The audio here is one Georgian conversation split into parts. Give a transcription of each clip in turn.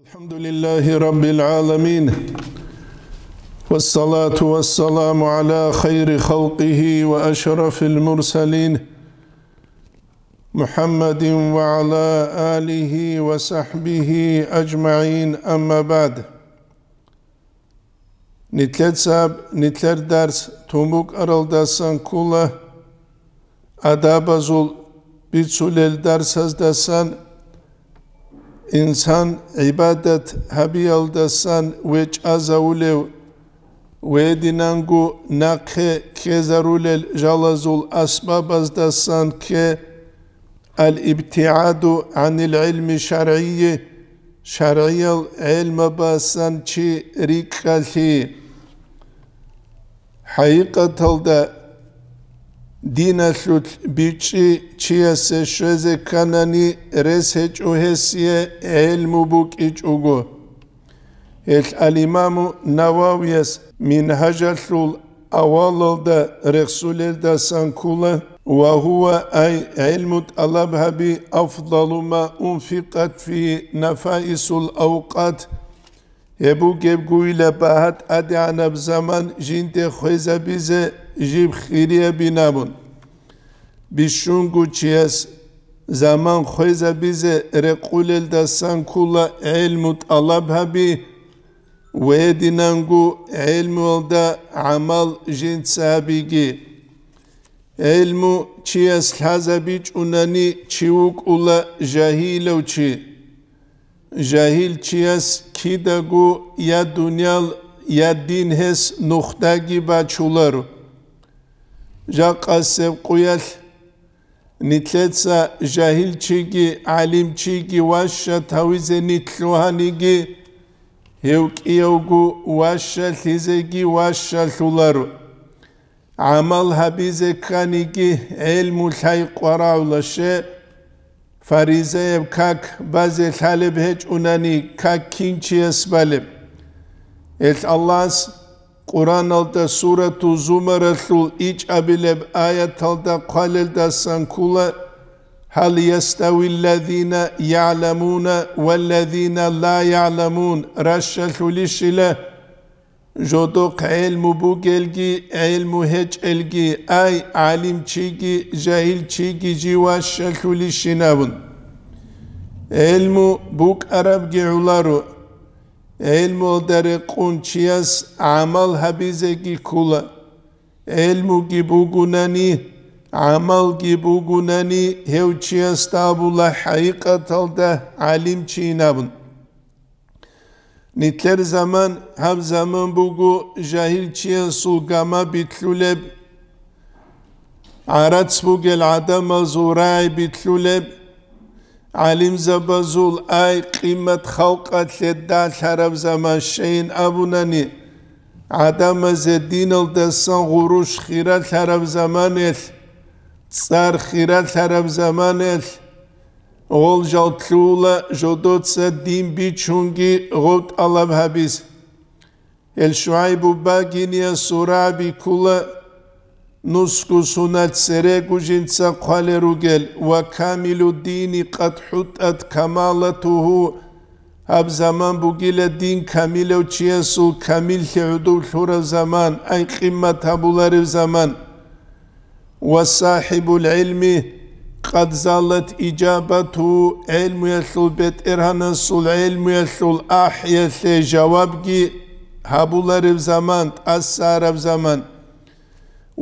الحمد لله رب العالمين والصلاة والسلام على خير خلقه وأشرف المرسلين محمد وعلى آله وصحبه أجمعين. أما بعد Nitler sahab, nitler ders, أرل araldasan kula, adabazul, بيتسول الدرس هز دسان insan ibadat habialdasan veç azaulev vedinangu nakhe kezarulel jalazul asbabazdasan ke al ibtiadu anil ilmi şer'iyye şer'iyel ilme basan çi rikali haqiqatalda Dinasut biçi çiyase şöze kanani res heç uhesiye el mubuk iç ugu. El alimamu navavyes minhacasul avalda resulelda sankula ve huve ay ilmut alabha bi afdalu ma unfikat fi nefaisul avkat Ebu gebgu ile bahat adi anab zaman jinte khweza bize jib khiriye binabun bişungu çiyes zaman khoyza bize rekulel da sankula ilmut alab habi ve dinangu ilmu da amal jint sabigi ilmu çiyes hazabiç unani çivuk ula jahilev çi jahil çiyes kidagu ya dünyal ya din hes nokta gibi açular. Jaqas ნიტლეცა ჟაჰილჩიგი ალიმჩიგი ვაშა თავიზე ნიტლუანიგი ევკიოგუ ვაშა ლიზეგი ვაშა ლულარო ამალ ჰაბიზე ქანიგი ელმუ ლაი ყვარავლაშე ფარიზეებ ქაკ ბაზე ლალებ ჰეჭუნანი ქაკ კინჩი ესბალებ ელ ალლას سورة زمر الثل إيج أبلب آية الدا قال الدا سنكولا هل يستوي الذين يعلمون والذين لا يعلمون رشا ثلشلا جودوق علم بوغلگي علم هج الگي أي عالم چيگي جاهل چيگي جواش ثلشنابون علم elmu dere kunçiyas amal habize ki kula elmu ki bugunani amal ki bugunani hevçiyas tabula haikatalda alim çiğnabın Nitler zaman hem zaman bugu jahil çiyen sulgama bitluleb Araç bugel adama zuray bitluleb علیم زبزول ای قیمت خوقت لده شرب زمان شین ابوننی. عدم از دین غروش خیرت شرب زمانش سر خیرت شرب زمانش غول جاتلولا دین سدین بیچونگی غوت علب حبیز الشعیب باگینی سرابی کلا نسكو سنة سريكو جنسا قال رجل وكامل الدين قد حطت كمالته هب زمان بقيل الدين كامل وچيسو كامل عدو حور زمان أي قمة هبولار زمان. وصاحب العلم قد زالت إجابته علم يثل بيت إرهنس العلم يثل أحيث جوابجي هبولار زمان أسار زمان.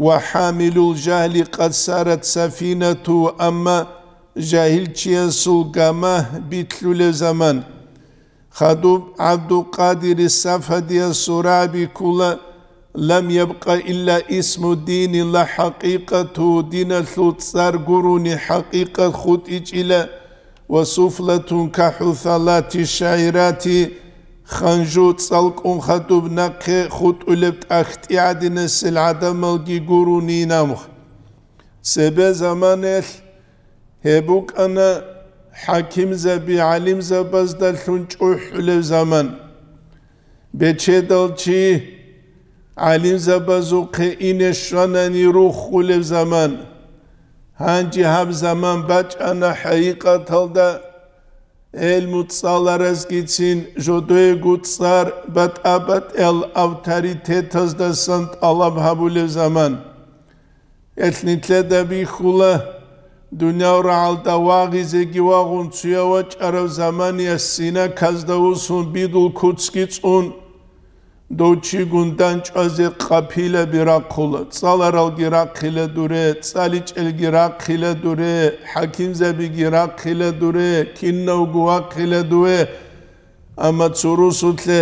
وحامل الجهل قد سارت سفينة أما جاهل تشيسو قامه بيتلو زمان. خدوب عبد القادر السفدي السرابي كل لم يبقى إلا اسم الدين لا حقيقة دين الثوتصار قرون حقيقة خط إلى وسفلة كحثلات الشاعرات خنجو تصلقم خطوب نقه خط ولبت اخت اعدنا العدم الجي قروني نامخ سبا زمانل هبوك أنا حاكم زبي علم زباز دل شنجوح لو زمان بچه دلچی علم زبازو قئین شانانی روخ لو زمان هنجي هب زمان بچ أنا حقيقة تلده El mutsallarës gitsin, jodë gutsar, bat abat el avtaritetës dhe sënt Allah habulë e zaman. Etnitle dhe bi khula, dünya ra'al davaghi zegi vagun tsuya vaç arav zamani essine kazda usun bidul kutskits un, გუნდან ჭაზე ყაფილე ბირაყულა წალარალ გირაყილე დურე? წალიჭელ გირაყილე დურე? ჰაკიმზები გირაყილე დურე? კინნო გუაყილე დუე? ამა ცურუსუთლე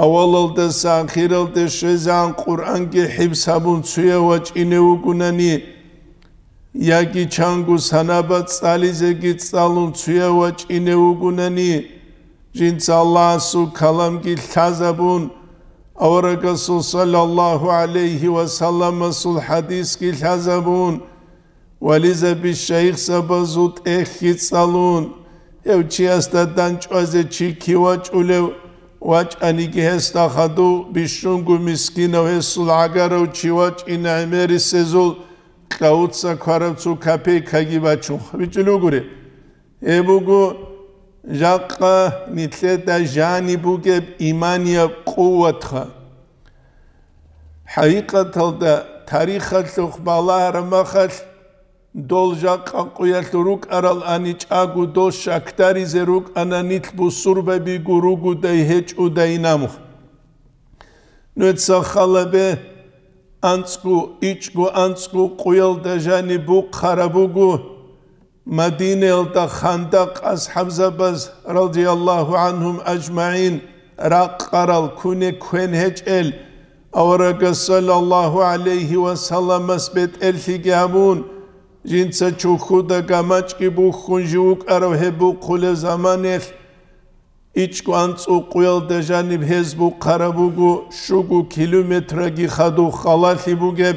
ავალალდა სანხირალდა შეზან ყურანგი ჰიბსაბუნ ცუიავა ჭინე უგუნანი. იაგი ჩანგუ სანაბა წალიზეგი წალუნ ცუიავა ჭინე უგუნანი. ჟინც ალლასუ ქალამგი ლაზაბუნ Au Resul sallallahu aleyhi ve sellem sul hadis ki hazabun ولذا بالشيخ سبزوت اخيت صالون يو چي استدان چوزه چي كيوا چولو واج اني كه استخدو بشونگو مسكينو هسول عگرو چي واج ان امري سزول قوت سا كارو چو كپي كگي بچو بچلو گوري ابوگو ჟაყა ნიტლე და ჟანი ბუგე იმანია ყუათხა ჰაიყათალ და თარიხალ ხბალა რამახალ დოლ ჟაყა ყუიალ რუკ არალ ანი ჭაგუ დო შაქტარიზე რუკ ანა ნიტლ ბუსურბები გურუგუ და ჰეჭუ და ინამუ ნუეცა ხალაბე ანცკუ იჭგუ ანცკუ ყუიალ მადინელთა ხანდაკ ასჰაბზაბას რადიალლაჰუ ანჰუმ აჯმაინ რაყარალ ქუნე ქუენჰეჭელ ავარაგა სალალლაჰუ ალეიჰი ვასალამას ბეთ ელთიგე ამუნ ჯინცა ჩუხუდა გამაჭკიბუ ხუნჟი უკარავჰებუ ხულე ზამანელ იჭკუ ანწუ ყუელდა ჟანიბ ჰეზბუ ყარავუგუ შუგუ კილომეტრაგი ხადუ ხალათიბუგებ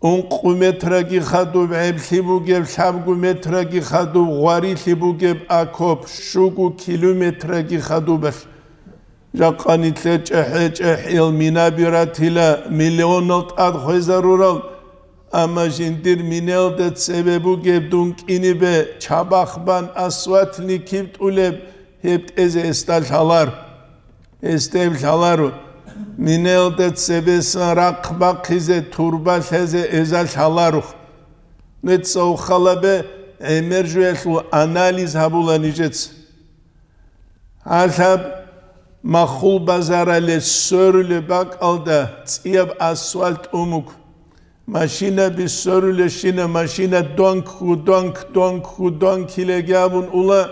უნყუმეთრაკი ხადუვ ემშიბუგებ შამგუმეთრაკი ხადუვ ღვარიშიბუგებ აკოფ შუგუ კილომეტრაკი ხადუბაშ ჟაყანიტლე ჭეჰე ჭეჰილ მინაბირათილა მილიონალ ტად ხეზარურალ ამაჟინდირ მინელდე წებებუგებ დუნკინიბე ჩაბახბან ასვათნი ქიბტულებ ჰებტეზე ესტალ ჰალარ ესტემ ჰალარო მინელდეთ სებესან რაყბა ხიზე თურბა შეზე ეზალ ხალარუხ ნეცო ხალაბე ემერჟუელუ ანალიզ ჰაბულანიჯეც ალჰაბ მახულ ბაზარალე სორლე ბაკალდა წიებ ასვალტ უმუკ მაშინები სორლე შინა მაშინა დონკ დონკ დონკ დონკ ქილეგაბუნ ულა.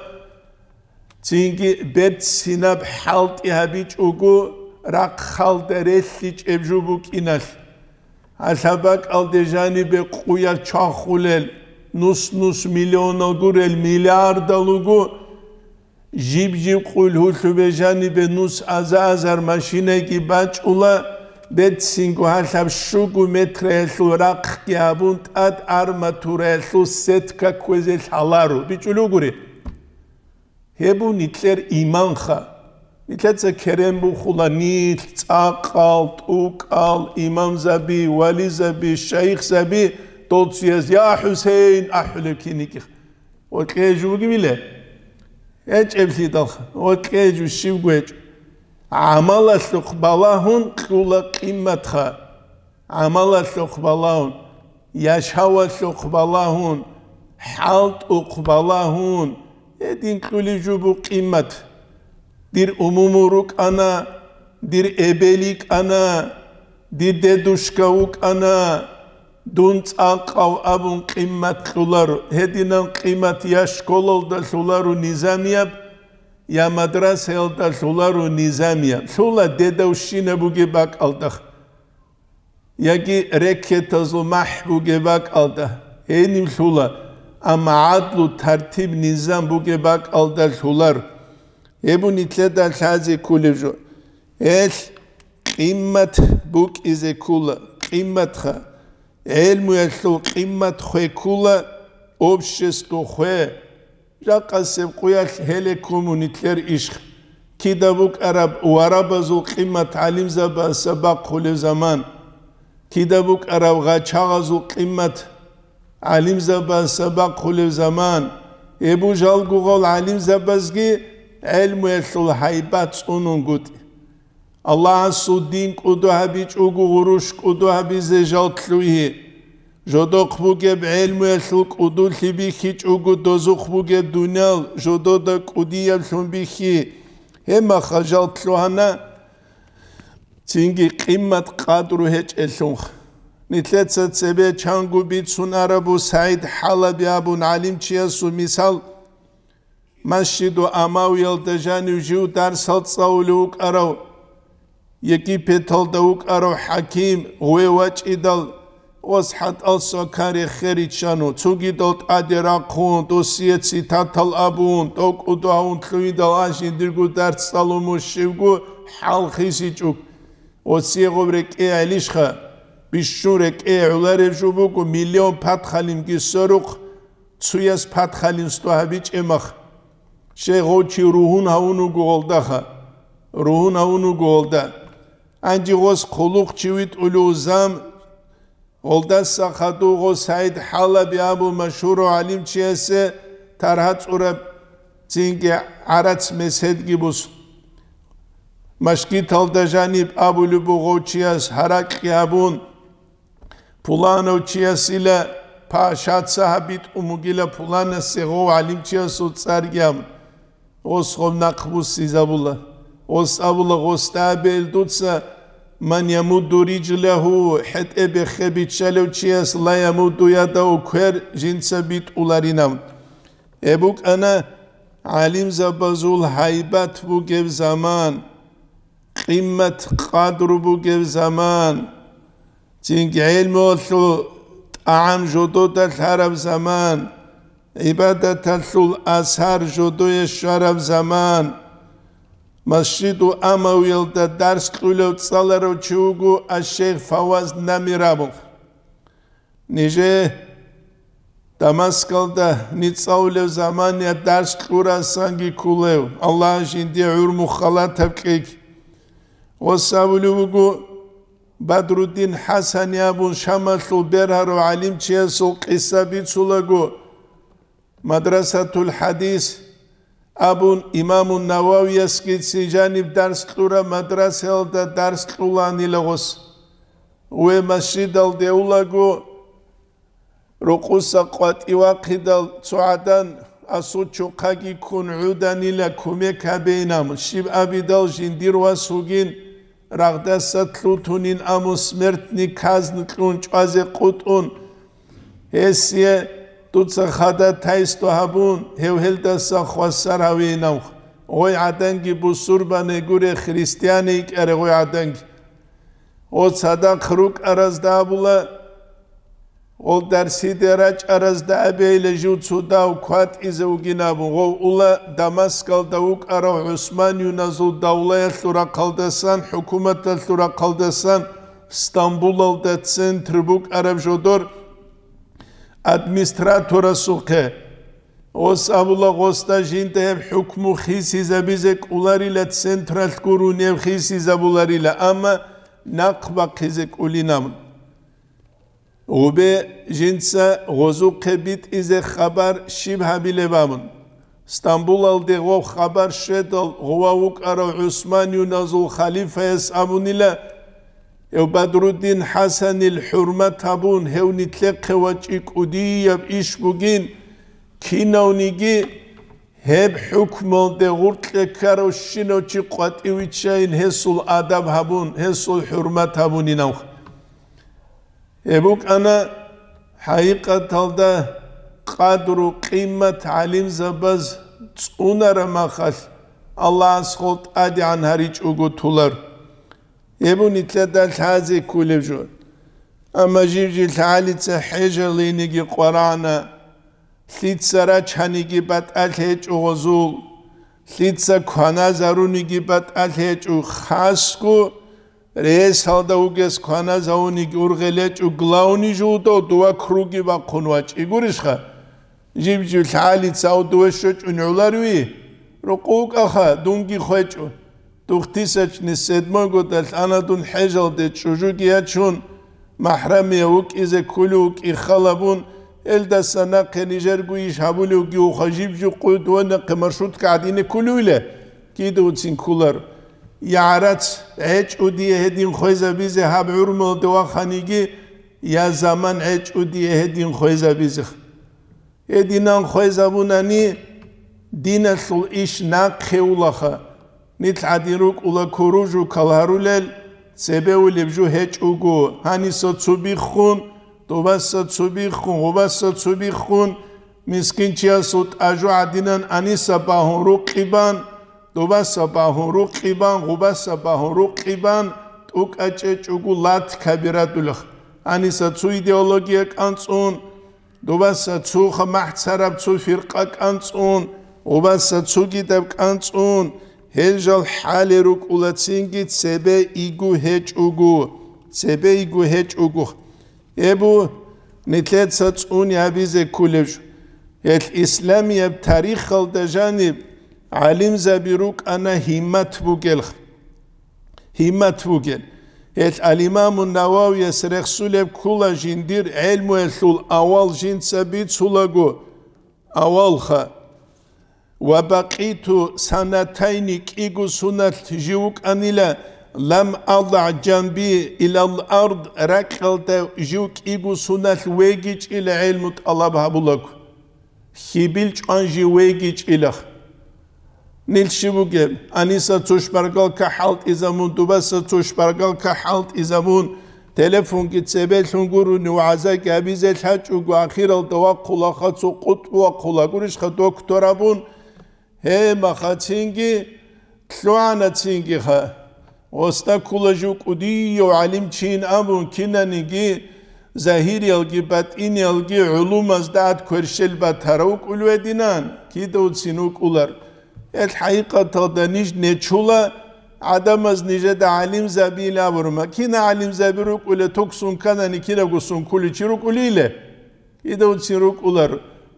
წინგი ბეთ სინაბ ჰალტი ჰაბიჭ უგუ რა ხალდე რესი ჭებჟუბუ კინალ ასაბა კალდეჟანი ბე ყუია ჩახულელ ნუს ნუს მილიონო გურელ მილიარდა ლუგუ ჟიბ ჟიბ ყულ ჰულუ ბეჟანი ბე ნუს აზაზარ მაშინე კი ბაჭულა ბეთ სინგუ ჰალაბ შუგუ მეტრელუ რა ხკიაბუნ ტად არმათურელუ სეთკა ქუეზელ ჰალარუ ბიჭულუ გური ჰებუნი ტლერ იმანხა ითეცა ქერემბუ ხულანი წაყალ ტუკალ იმამზაბი ვალიზაბი შეიხზაბი დოციეს ია ჰუსეინ აჰლეკინიკი ოკეჯუ გიმილე? ეჭებსი და ოკეჯუ შივგვეჭ. ამალა სუხბალაჰუნ ყულა ყიმათხა. ამალა სუხბალაჰუნ იაშავა სუხბალაჰუნ ჰალტ უყბალაჰუნ ე딘 ყული ჯუბუ ყიმათხა dir umumuruk ana, dir ebelik ana, dir deduşkavuk ana, dunç alqav abun qimmat xularu, hedinan qimmat yaş kololda xularu nizamiyab, ya madras helda xularu nizamiyab. Xula dedavşine bu gebak aldaq. Yagi rekke tazlu mah bu gebak aldaq. Eynim xula, ama adlu tertib nizam bu gebak aldaq xular. თლედა ხაზი კულიჟო ეს ყიმათ ბუკიზე კულა ყიმათხა ელმუელუ ყიმათ ხე კულა ობშესტო ხე. ჟაყასე ყუია ჰელე კომუნი თლერ იშხ. კიდაბუკ არაბ ვარაბაზუ ყიმათ ალიმზაბა საბა ყულე ზამან. კიდაბუკ არაბ ღაჩაღაზუ ყიმათ ალიმზაბა საბა ყულე ზამან ებუ ჟალგუღოლ ალიმ ზაბაზგი ელმუ ელულ ჰაიბა წუნუნგუტი ალლაჰ სუდინ ყუდუჰაბი ჭუგუ ღურუშ ყუდუჰაბი ზეჟალთლუი ჟოდოყბუგებ ელმუ ელულ ყუდუ ლიბიხი ჭუგუ დოზუყბუგებ დუნალ ჟოდოდა ყუდიებ ლუმბიხი ემა ხაჟალთლუანა ცინგი ყიმათ ყადრუ ჰეჭელუნხ ნიტლეცა ცებე ჩანგუ ბიცუნ არაბუ საიდ ჰალაბი აბუნ ალიმ ჩიასუ მისალ მასშიდუ ამავილ დეჟანი ჟუ დარსალ წაული უკარავ. ეკიპეთალ და უკარავ ჰაკიმ ღვევაჭიდალ ოს ჰატალ სოკარი ხერიჩანუ ცუგიდალ ტადერა ხუნ დოსიეცი თათალ აბუნ ტოკუდო აუნ თლუიდა აშინ დირგუ დარსალუმუ შივგუ ჰალხისი ჭუკ. ოსიეღობრე კე ალიშხა ბიშურე კე ულარე ჟუბუკუ მილიონ ფათხალიმ გი სორუხ ცუიას Шехо чи руҳун ҳавуну гуолдаха руҳун ҳавуну гуолда анҷи ғос қулуқ чивит улузам олда сахаду ғо саид ҳалаби абу машҳуру алим чи асе тарҳа цӀураб цинки арац меседги бус машки талдажаниб абу любуғо чи ас ҳаракқи абун пуланов чи ас ила пашат саҳабит умугила пулана сеғо алим чи асу царгиамн أصغم نقبوس إزابولا أصابولا غستابل دوتسا من يمد رجله حت أبي خبيت شلو تشيس لا يمد يده كهر جنس بيت أولارينام أبوك أنا علم زبازول هيبت بوكيف زمان قيمة قدر بوكيف زمان تنك علم وثو طعم جدود الحرب زمان იბადათა სულ ასარ ჟოდო ეშარაბ ზამან მასშიდუ ამავილ და დარს ყვილო წალარო ჩუგუ აშეიხ ფავაზ ნამირაბუ ნიჟე დამასკალდა ნიცაულევ ზამანია დარს ყურა სანგი კულევ ალლაჰ ჟინდი ურმუ ხალათებ ყიქ وصابلوغو بدر الدين حسن ابو شمس برهر مدرسة الحديث ابو امام النووي يسكت سجانب درس طورا مدرسة دا درس طولاني لغوس ومسجد الدولغو رقوصة قوات إواقيدال سعدان أسوچو قاقي كون عوداني لكومي كابينام شيب أبيدال جندير وسوغين رغدسة تلوتونين أمو سمرتني كازن تلون چوازي قطون هسيه دوتسا خدا تايستو هبون هو هلدسا خواسر هوي نوخ غوي عدنگي بسور بانه گوره خريستياني كره غوي عدنگي او صدا خروق ارز دابولا ол дарсидерач аразда абейле жуцуда укват изе угинабу го ула дамаскалда ук ара усман юназу давлая лура қалдасан хукумата лура қалдасан стамбул алда центр бук араб жодор ადმინისტრატორა სუხე ოსაბულა გოსტაჟინტებ ჰუკმუ ხისიზაბიზე კულარილა ცენტრალკურუნებ ხისიზაბულარილა ამა ნაყბა ხიზე კულინამ უბე ჯინცა ღოზუყებით იზე ხაბარ შიბჰაბილებამუნ სტამბულალდე ღო ხაბარ შედალ ღვა უკარო უსმანიუნაზულ ხალიფეს ამუნილა ევ ბადრუდინ ჰასანილ ჰურმათ აბუნ ჰევნი თლეყევაჭი კუდიებ იშბუგინ კინაუნიგი ჰებ ჰუქმოლ დე ღურტლე ქარო შინოჩი ყვატივიჩაინ ჰესულ ადაბ ჰაბუნ ჰესულ ჰურმათ აბუნინავ ებუკ ანა ჰაიყათალდა ყადრუ ყიმათ ალიმ ზაბაზ წუნარა მახალ. ალლაჰს ხოლ ადი ან ჰარი ჭუგუ თულარ ებუნი თლადა ლაზი კულევჟო ამა ჟიჟი ლალიცა ჰეჟალინიგი ყურანა ლიცარა ჩანიგი ბატალე ჭუღოზუ ლიცა ქანაზარუნიგი ბატალე ჭუ ხასკუ რეს ალდა უგეს ქანა ზაუნი გურღელე ჭუ გლაუნი ჟუტო დუა ქრუგი ვა ქონვა ჭიგურიშხა ჟიბჯი ლალი წაუდუე შოჭუ ნულარვი როყუკა تختيسجني سيدموغو دل أنا دون حجل دي تشجوك ياتشون محرمي وك إذا كلوك إخلبون إلدا سنة كنيجرقو يشهبولوك يوخجيب جو قود ونق مرشوط قاعدين كلولة كيدو تسين كولر يعرات عج ودي هدين خويزة بيزي هاب عرمل دوا خانيجي يا زمان عج ودي هدين خويزة بيزخ هدينان خويزة بوناني دين الإش ناقه ولخه ნით ადირუ ყულა ქურუჟუ ქალჰარულელ ცებეულებჟუ ჰეჭუგუ ჰანისო ცუბი ხუნ დობასო ცუბი ხუნ ობასო ცუბი ხუნ მისკინჩიასო ტაჟუ ადინან ანისა ბაჰურუ ყიბან დობასო ბაჰურუ ყიბან ობასო ბაჰურუ ყიბან ტუკაჭე ჭუგუ ლათ ქაბირატულხ ანისა ცუ იდეოლოგია კანწუნ დობასო ცუ ხმაჰცარაბ ცუ ფირყა კანწუნ ობასო ცუ კიდევ კანწუნ ჰელჟალ ჰალე რუკულაცინგი ცებე იგუ ჰეჭუგუ ცებე იგუ ჰეჭუგუ ებუ ნიტლეცა წუნი აბიზე კულევშ ელ ისლამია თარიხალ დაჟანი ალიმ ზაბირუკ ანა ჰიმათ ბუგელ ჰიმათ ბუგელ ელ ალიმამ ნავავი ესრეხსულებ კულა ჟინდირ ელმუ ელულ ავალ ჟინცები ცულაგუ. ავალხა وبقيت سنتين كيغو سنت جيوك أنيلا لم أضع جنبي إلى الأرض ركلت جيوك إيغو سنت ويجيج إلى علم طلبها بلوك خيبيلج أنجي ويجيج إلى. نلشبوك أنيسا تشبرقل كحالت إزامون دوباسا تشبرقل كحالت إزامون. تلفون كتسبل شنقرو نوعزا كابيزة الحج وآخير الدواء قولا خطو Hema khatingi tluana tingi ha. Osta kulajuk udiyo alim çin amun kinaningi zahir yalgi bat in yalgi ulum azdat körşel bataruk ulvedinan kidut sinuk ular. El haqiqata da niş neçula adamaz nice de alim zabila vurma. Kina alim zabiruk ule toksun kanani kira gusun kuliçiruk uliyle. Kidut sinuk ular.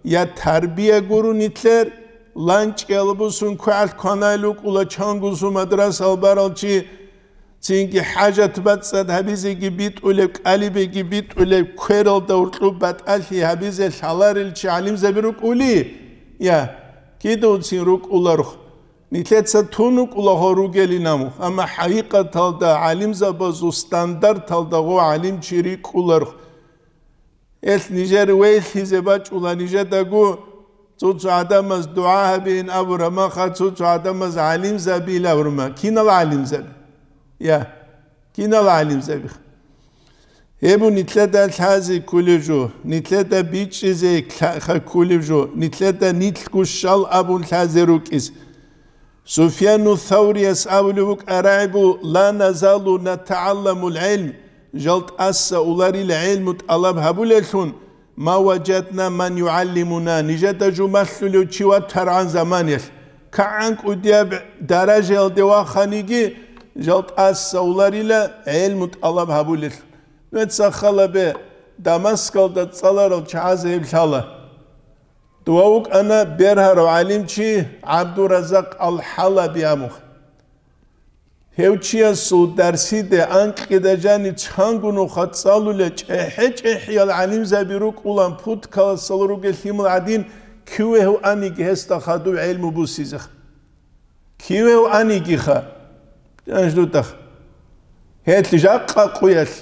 Ya terbiye gurun itler, ლანჭელბუსუნ ქალ ქანალუ ყულა ჩანგუსუ მადრას ალბარალჩი ცინკი ჰაჯათ ბაცად ჰაბიზიგი ბიტულე ყალიბიგი ბიტულე ქერალ და ურტლუ ბატალში ჰაბიზე შალარილჩი ალიმ ზებირუ ყული ია კიდო ცინ რუ ყულარ ნიტეცა თუნუ ყულა ჰორუგელი ნამუ. ამა ჰაიყათალ და ალიმ ზაბაზუ სტანდარტალ და ღო ალიმ ჩირი ყულარ ეს ნიჟერ ვეიხიზება ჭულა ნიჟა დაგუ څو ادم از دعا بین اورما څو ادم از عالم زبیل اورما کینل عالم زبیل ya kinal alim zebih. Ebu nitleda thazi kuliju, nitleda biçizi kuliju, nitleda nitkuşşal abul tazerukiz. Sufyanu thavri esavluvuk araybu la nazalu na netaallamu ilm. Jalt assa ularil ilmut alab habul etun. ما وجدنا من يعلمنا نجد جمثل چوا تران زمانيل كان قدياب درجه الدوا خانيجي جلت اس سولاريلا علم طلب هبول نتسخل به دمسكل دصلر چاز ابشاله دواوك انا برهر علم چي عبد الرزاق الحلبي امخ ჰევჩია სუდარსიდე ანკიდაჯანი ჩანგუნუ ხაცალულე ჭეჰე ჭეჰიალ ანიმ ზაბირუ ყულან ფუთკალ სალრუგე ჰიმლ ადინ ქიუეჰ ანი გესტა ხადუ ილმუ ბუსიზახ. ქიუეჰ ანი გიხა. ანჯდუტახ ჰეთლი ჟაყა ყუიალ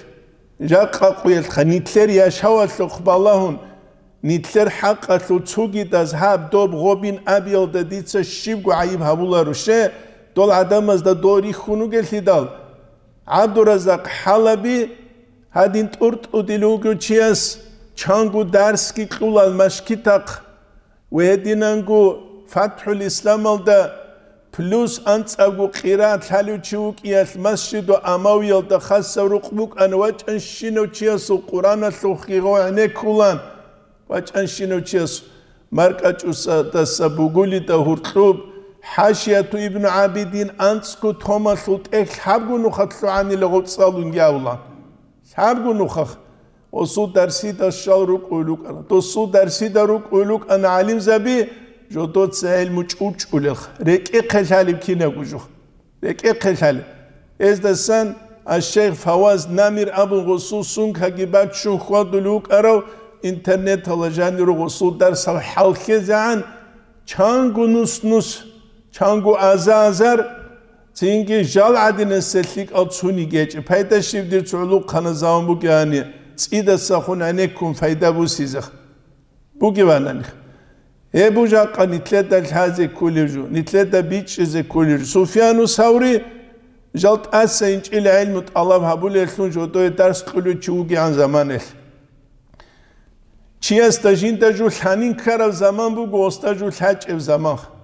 ჟაყა ყუიალ ხანიტლერ იაშავალ ხბალაჰუნ ნიტლერ ჰაყალუ ცუგი დაზ ჰაბ დობ ღობინ აბიალ და დიცა შიბგუ აიბ ჰაბულარუ შე დოლ ადამას და დორი ხუნუგელიდალ აბდურაზაკ ჰალაბი ჰადინ ტურტუდილუგუჩიას ჩანგუ დარსკი ყულალ მაშკიტაკ ვედინანგუ ფათჰულ ისლამალ და პლუს ანცაგუ ყირათ ჰალუჩუკიას მასჯიდო ამავიალ და ხასავრუ ყბუკ ან ვაჭანშინო ჩიასუ ყურანა ლუხიღო ანე კულან ვაჭანშინო ჩიას მარკაჭუსა და საბუგული და ჰურტუბ حاشية ابن عابدين أنسكو توماس وتأخ حبقو نخط لعاني لغو تصالون ياولا حبقو نخخ وصو درسي دا شاروك أولوك أنا تو صو درسي دا روك أولوك أنا عالم زبي جو تو تسهل مجعوج أولخ ريك إقل حالي بكينا قجوخ ريك إقل حالي إز دسان الشيخ فواز نامير أبو غصو سنك هجيبات شو خواد أولوك أرو إنترنت هلا جاني رو غصو درس الحلقي زعان چانگو نوس نوس چانگو آزازر تینگی جال عادی نسلیک آت چونی گهچ پیدا شیف در تعلو خانزام بگانی تیده سخون آنی کم فایدا بوسی زخ بگی بو خ ای بوجا قنیتل دل هز کلیجو نیتل د بیچ ز کلیج سوفیانو جالت آس اینچ ایل علم الله ها بوله جو دوی درس کلیو چیوگی زمان زمانه چی استاجین اجین جو شنین کار از زمان بگو گو استاجو هچ از زمان خ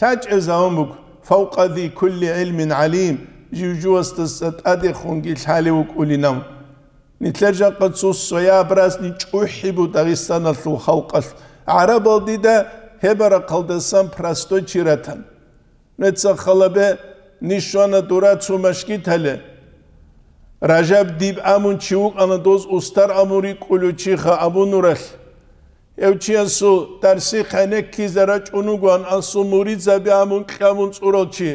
ҳячӏэза омук фауқа зи кулли илмин алим живжуастаса тӏадихунги лъхӏали укӏулинам нитлэжакъэ цуссо я абрас ничӏухӏибу дагъистаналъу хавкъалъ гӏарабалди да хебара хъалдасан простой чиратан мецахъалабе нишона дура цумашкитале ражаб диб амун чиук анадоз устар амури кӏулючиха абунуралъ ევჩიასო დარსი ხანე ქიზარა ჭუნუგვან ასო მურიძაბი ამუნ ყამუნ წუროჩი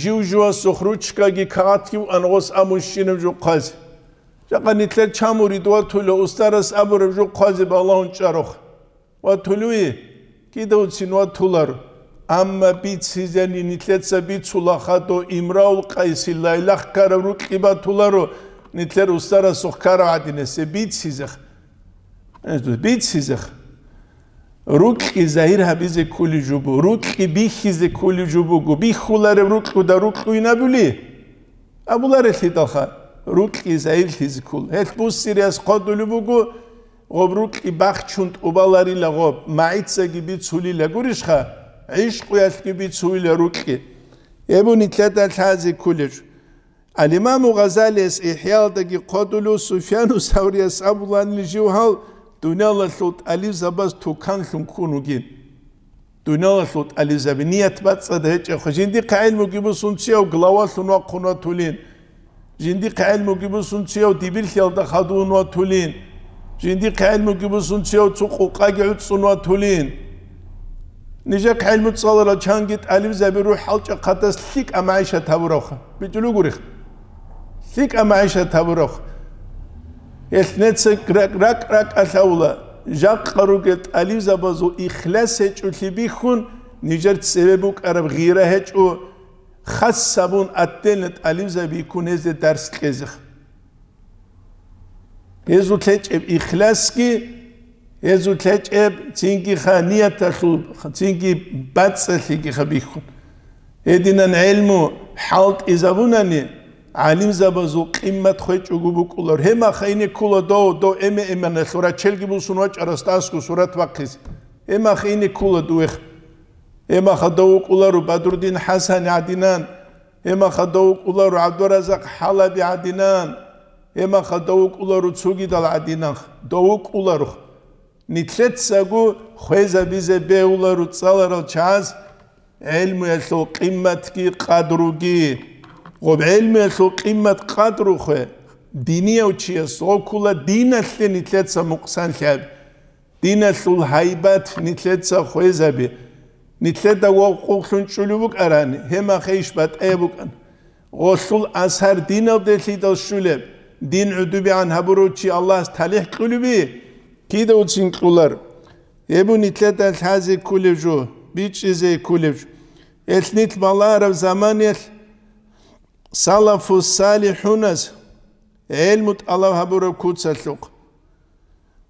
ჟიუჟუა სოხრუჩკა გი ქაღათი ანღოს ამუნ შინემ ჟუ ყაზ ჟაყანი თლერ ჩამური დვა თულო უსტარას აბურე ჟუ ყაზი ბალაუნ ჭაროხ. ვა თულუი? კიდო ცინვა თულარ. ამა ბიციზენი ნიტლეცა ბიცულა ხადო იმრაულ ყაისი ლაილახ კარავრუ ყიბა თულარო. ნიტლერ უსტარას სოხკარა ადინესე ბიციზახ ეს ბიციზახ რუკი ზაირაბიზე ქული ჯუბუ რუკი ბიხიზე ქული ჯუბუ გუ. ბიხულარე რუკუ და რუკუ ინაბული? აბულარე ხიტახა რუკი ზაირხიზ ქულ. ეს ბუსირიას ყოდული ბუგუ ღობრუკი ბახჩუნტ უბალარი ლაღო მაიცეგი ბიცული ლაგურიშხა იშყუიას კი ბიცული რუკი ებუნი თლადა თაზი ქულეჯ ალიმამუ ღაზალის იჰიალდაგი ყოდულუ სუფიანუ სავრიას აბულანი ჟუჰალ დუნალაშოთ ალიზაბას თუკან ხუნქუნუგი დუნალაშოთ ალიზაბი ნიათ ბაცდა ეჭე ხინდი ყაილ მოგიბუსუნციო გლავასუნვა ხუნვა თულინ ჟინდი ყაილ მოგიბუსუნციო დიბილ ხელდა ხადუნვა თულინ ჟინდი ყაილ მოგიბუსუნციო წუყუ ყაგი უცუნვა თულინ ნიჟა ყაილ მოწალა ჩანგით ალიზაბი რუ ჰალჭა ყადას ლიკ ამაიშა თავროხა ბიჭულუგური ლიკ ამაიშა თავროხა ელნეცე კრაკ რაკ რაკ ალაულა ჟაყრუგე ტალიზაბაზო იხლასე ჭულიბი ხუნ ნიჯერ ცებებუ კარაბ ღირა ჰეჭუ ხასაბუნ ატენ ტალიზაბი ქუნეზე დარს ყეზიხ ეზუ თეჭებ იხლასკი ეზუ თეჭებ ცინკი ხანიათა ხუ ცინკი ბაცელი კი ხაბი ხუნ ედინან ელმუ ჰალტ იზაბუნანი ალიმ ზაბაზუ ყიმათ ხვეჭუგუ ბუკულორ ჰემა ხაინე კულო დო დო ემე ემანა ხურა ჩელგიბულ სუნვა ჭარასტასკუ სურათ ვაკის ემა ხაინე კულო დუეხ ემა ხადო უკულარო ბადრუდინ ჰასანი ადინან. ემა ხადო უკულარო აბდურაზაკ ჰალაბი ადინან. ემა ხადო უკულარო ცუგიდალ ადინან დო უკულარო ნიტლეთ საგუ ხვეზა ბიზე ბეულარო წალარო ჩას ელმუ ელო ყიმათ კი ყადრუგი غب علم سو قیمت قدر خو دینی او چی سو کلا دین اصل نیتلت سا مقصان شب دین اصل حیبت نیتلت سا خوی زبی نیتلت دا و قوخلون چلو بک ارانی هما خیش بات ای بکن غسل اثر دین او دلی دا شلب دین عدوبی عن هبرو چی الله از تلیح قلوبی کی دا او چین قلر ابو نیتلت الحازی کلب جو بیچ ازی کلب Salafu salihunas elmut Allah habura kutsalluk.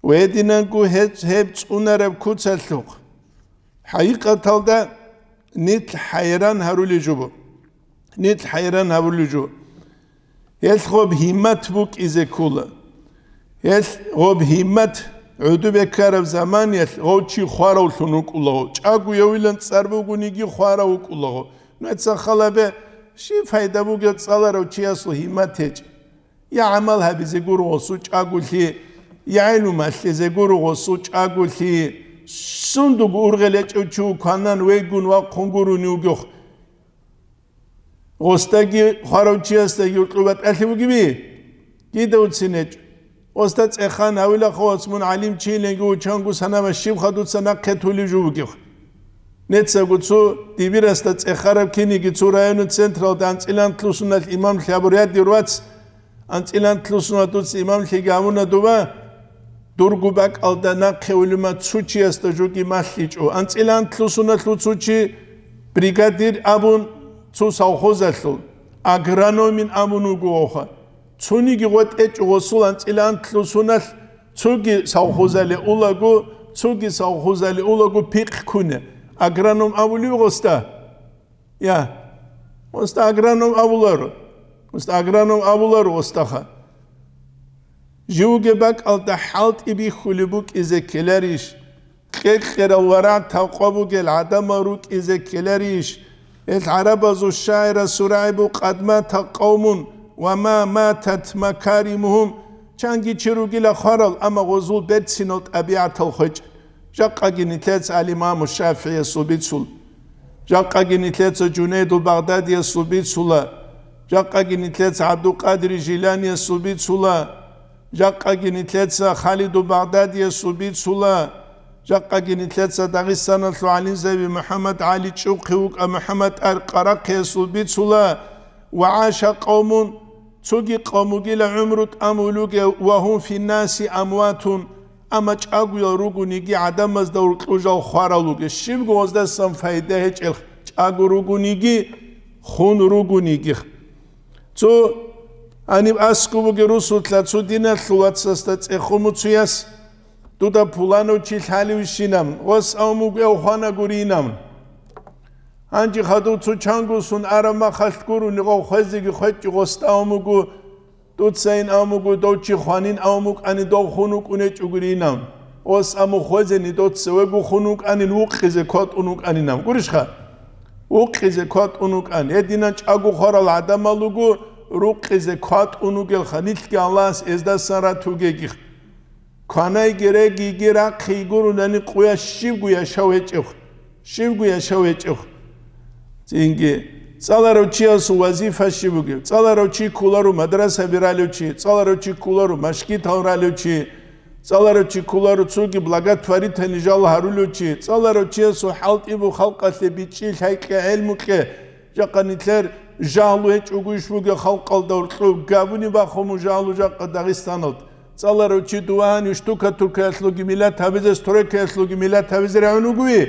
Vedinanku hep hep unarab kutsalluk. Hakikatalda nit hayran harulicubu. Nit hayran harulicu. Yel hob himmet buk ize kula. Yel hob himmet عدو بکارم زمان یل او چی خواره و تنو کلاو چاگو یویلند سر بگونیگی خواره و کلاو نو اتسا خلابه ნეცა ხალაბე ში ფაიდა ბუგე წალარო ჩიასო ჰიმათეჭ ია ამალ ჰაბი ზეგურო ოსუ ჭაგული იაილუ მასლე ზეგურო ოსუ ჭაგული სუნდუ გურღელე ჭუჩუ ქანან ვეგუნ ვა ხონგურუ ნიუგიო ოსტაგი ხარო ჩიასტა იუტყუბა ტალი ბუგიბი კიდე უცინეჭ ოსტა წეხან ავილა ხოაც მუნ ალიმ ჩილენგუ ჩანგუ სანამა შიფხადუ სანა ქეთული ჟუბუგიო ნეცაგუცუ დიბირასტა წეხარებ ქინიგი ცუ რაიონო ცენტრალ და ანწილან თლუსუნალ იმამ ხაბურიად დირვაც ანწილან თლუსუნა თუც იმამ ხი გამუნა დუბა დურგუბა კალდა ნახეულმა ცუჩიას და ჟუკი მალლიჭო ან წილან თლუსუნა თლუცუჩი ბრიგადირ აბუნ ცუ საუხოზალო აგრანომინ ამუნუგოხა ცუნი გიღვეთ ეჭღოსულ ან წილან თლუსუნა ცუგი საუხოზალე ულაგო ცუგი საუხოზალე ულაგო ფიქქუნე اعقرا نم اولیو یا مستاعقرا نم ابزار مستاعقرا نم ابزار عستا خ خ جوگ بگ از ده حالتی بی خلیبک از کلریش که خروارات تقوبگل عدماروک از کلریش از عرباز و شاعر سرایبوق قدما تقومون و ما ماتت ما کار مهم چنگی چروگی خارل اما غزول بد سی نت آبیاتالخچ جاقا جنيتلتس الإمام الشافعي الصبيت سول جاقا جنيتلتس جنيد البغدادي الصبيت سولا جاقا جنيتلتس عبد القادر جيلاني الصبيت سولا جاقا جنيتلتس خالد البغدادي الصبيت سولا جاقا جنيتلتس داغستان العلين زي محمد علي تشوقي محمد أرقرقي الصبيت سولا وعاش قوم تجي قوم جيل عمرت أمولوك وهم في الناس أمواتون. ama çaguyal ruguni ki adamaz da urkujal xaralu ki şibgoz da sam fayda heçel çagu ruguni ki xun ruguni ki zu ani askubu ki rusutla zu dinatluat sasta cehumu tsuyas du da pulano çilhali uşinam os amu ki oxana gurinam ანჯი ხადო ცუ ჩანგუსუნ არამა ხალკურუნი ყო ხეზიგი ხეჭი ღოსტაუმუგუ ტუცეინ ამუგუ დოჩი ხვანინ ამუკანი დო ხუნუკუნე ჭუგრინამ ოს ამუ ხოზენი დოცევეგუ ხუნუკანი უყიზე ქოტუნუკანი ნამ გურიშხა უყიზე ქოტუნუკანი ედინა ჭაგუ ხორალ ადამალუგუ რუყიზე ქოტუნუგელ ხანილკი ალას ესდა სარა თუგეგი ქანაი გერეგი გერა ხიგურუნანი ყუა შივგუა შავეჭეხ შივგუა შავეჭეხ წინგი წალაროჩიას ვაზიფა შივგუ წალაროჩი კულარო მადრასა ბირალოჩი წალაროჩი კულარო მაშკი თავრალოჩი წალაროჩი კულარო ცუგი ბლაგათვარი თენიჟალ ჰარულოჩი წალაროჩიას ჰალტიბუ ხალყასე ბიჭი ჰაიკე ელმუკე ჯაყანიტლერ ჟალუ ეჭუგუშუგე ხალყალდა ურტლუ გაბუნი ბახომუ ჟალუ ჯაყა დაღისტანოთ წალარო ჩიტუანი შტუკა თურქესლოგი მილა თავიზეს თურქესლოგი მილა თავიზ რაუნუგუი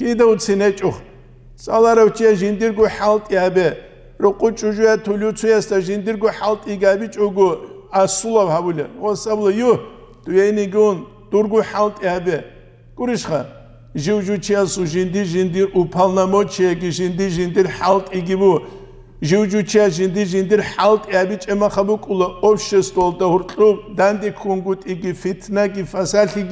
კიდე უცინე წალარო ჩია ჟინდირგუ ჰალტი აბე როყუ ჭუჟუა თულუცუეს და ჟინდირგუ ჰალტი გაბი ჭუგუ ასულა ჰაბულე ოსაბლო იუ დუენი გუნ დურგუ ჰალტი აბე გურიშხა ჟუჟუ ჩია სუ ჟინდი ჟინდირ უფალნამო ჩიე ჟინდი ჟინდირ ჰალტი გიბუ ჟუჯუჩა ჟინდი ჟინდირ ჰალტ აბი ჭემა ხაბუ კულა ოფშეს ტოლდა ჰურტლუ დანდი ქუნგუტ იგი ფიტნა კი ფასალი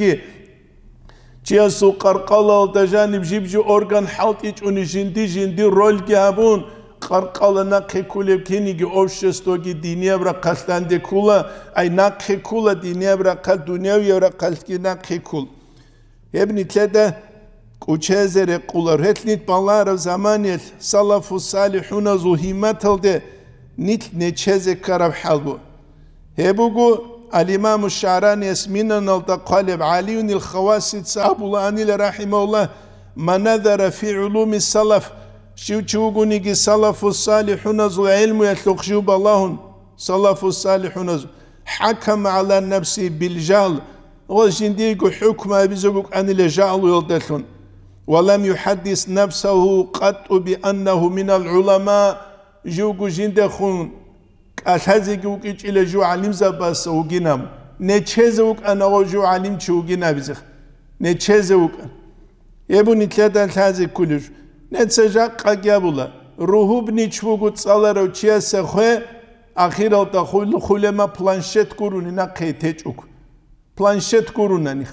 چیا سو قرقل دژن بجیب جو ارگان حالت ایچ اونی جندی جندی رول گابون قرقل نقه کولب کنی گی اوشستو گی دینیا برا قلتنده کولا ای نقه کولا دینیا برا قل دنیاوی برا قلت گی نقه کول هبنی تلده کوچه زره قولار هت نیت بالار زمانیت سلف و صالحون زو همت هلده نیت نچه زکارب حال بو هبو گو الإمام الشعراني اسمنا نلتا قالب علي الخواسد صابولاني رحمه الله ما نذر في علوم السلف. شو تشوغوني سلف الصالحون ذو علم يتلقشوا بالله. سلف الصالحون حكم على نفسه بالجهل. وجنديق حكم بزبوك أن الجهل يلدلون ولم يحدث نفسه قط بأنه من العلماء. جوجو جندخون. კალაზიკი უკიჭილე ჟუ ალიმ ზაბასა უგინამ. ნეჩეზე უკან აღოჟუ ალიმ ჩი უგინაბიზ ნეჩეზე უკან. ებუნი თლადან თაზი კულიშ ნეცეჟა ყაგიაბულა რუჰუბნი ჩვუგუ წალარო ჩიასე ხე ახირალთა ხულემა პლანშეტ კურუნი ნაკე თეჭუკ პლანშეტ კურუნანი ხ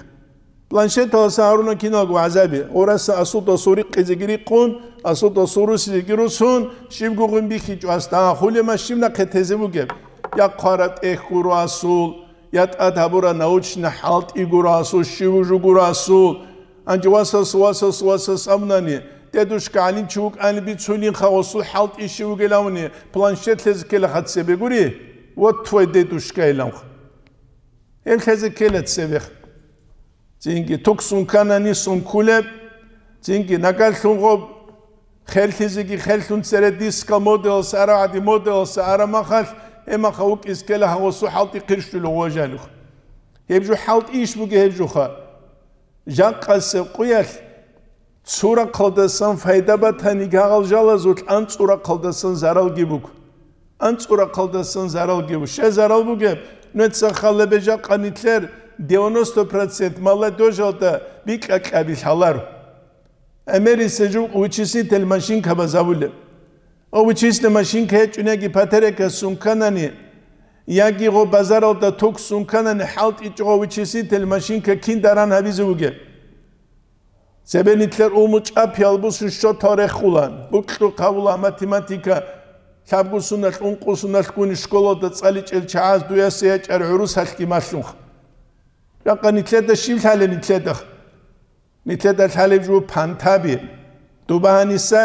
планшетова саҳруна киног вазаби ора асутосури қизигири қун асутосуру сизигиру сун шибгуғин бихичуаста хулема шимна қетезиву геп я қарат эхгуру асул ят адабура научна халт игуру асул шивужугуру асул анҷи васас васас васас амнани дедушкаани чук ани бицулин хавасул халт ишиву гелавни планшет лез келахатсебегури вот твой дедушка илам эн лез келатсебех ძინგი თუქსუნ კანანი სუნ ქულებ ძინგი ნაკალხუნღო ხელთიზიგი ხელთუნ წერე დისკა მოდელს არადი მოდელს არამახალ ემახა უკის კელა ჰოსუ ჰალტი ყირშულო ვაჟალუ ჰებჟუ ჰალტ იშ ბუგი ჰებჟუ ხა ჟაყას ყუიალ ცურა ყალდასან ფაიდაბათანი გაღალჟალაზუთ ან ცურა ყალდასან ზარალ გიბუქ ან ცურა ყალდასან Noi të khalë beja kanitler 90% malla dojota bir kabil halar. Emeri secu uçisi tel maşin kabazavule. O uçisi de maşin keç üne patereke sunkanani. Ya ki o bazar olda tok sunkanani halt iç o uçisi tel maşin ke kindaran habizi uge. Sebenitler umuç apyal bu suço tarih e ulan. Bu kru kavula matematika საბგუსუნალ უნყუსუნალ კუნი სკოლოდა წალიჭელ ჩაას დუასია ჭერ ურუსალკი მაშუნხ. რაყა ნიტლედა შილთალე ნიტლედა ნიტლედა თალებჯუ ფანთაბი. დუბანისა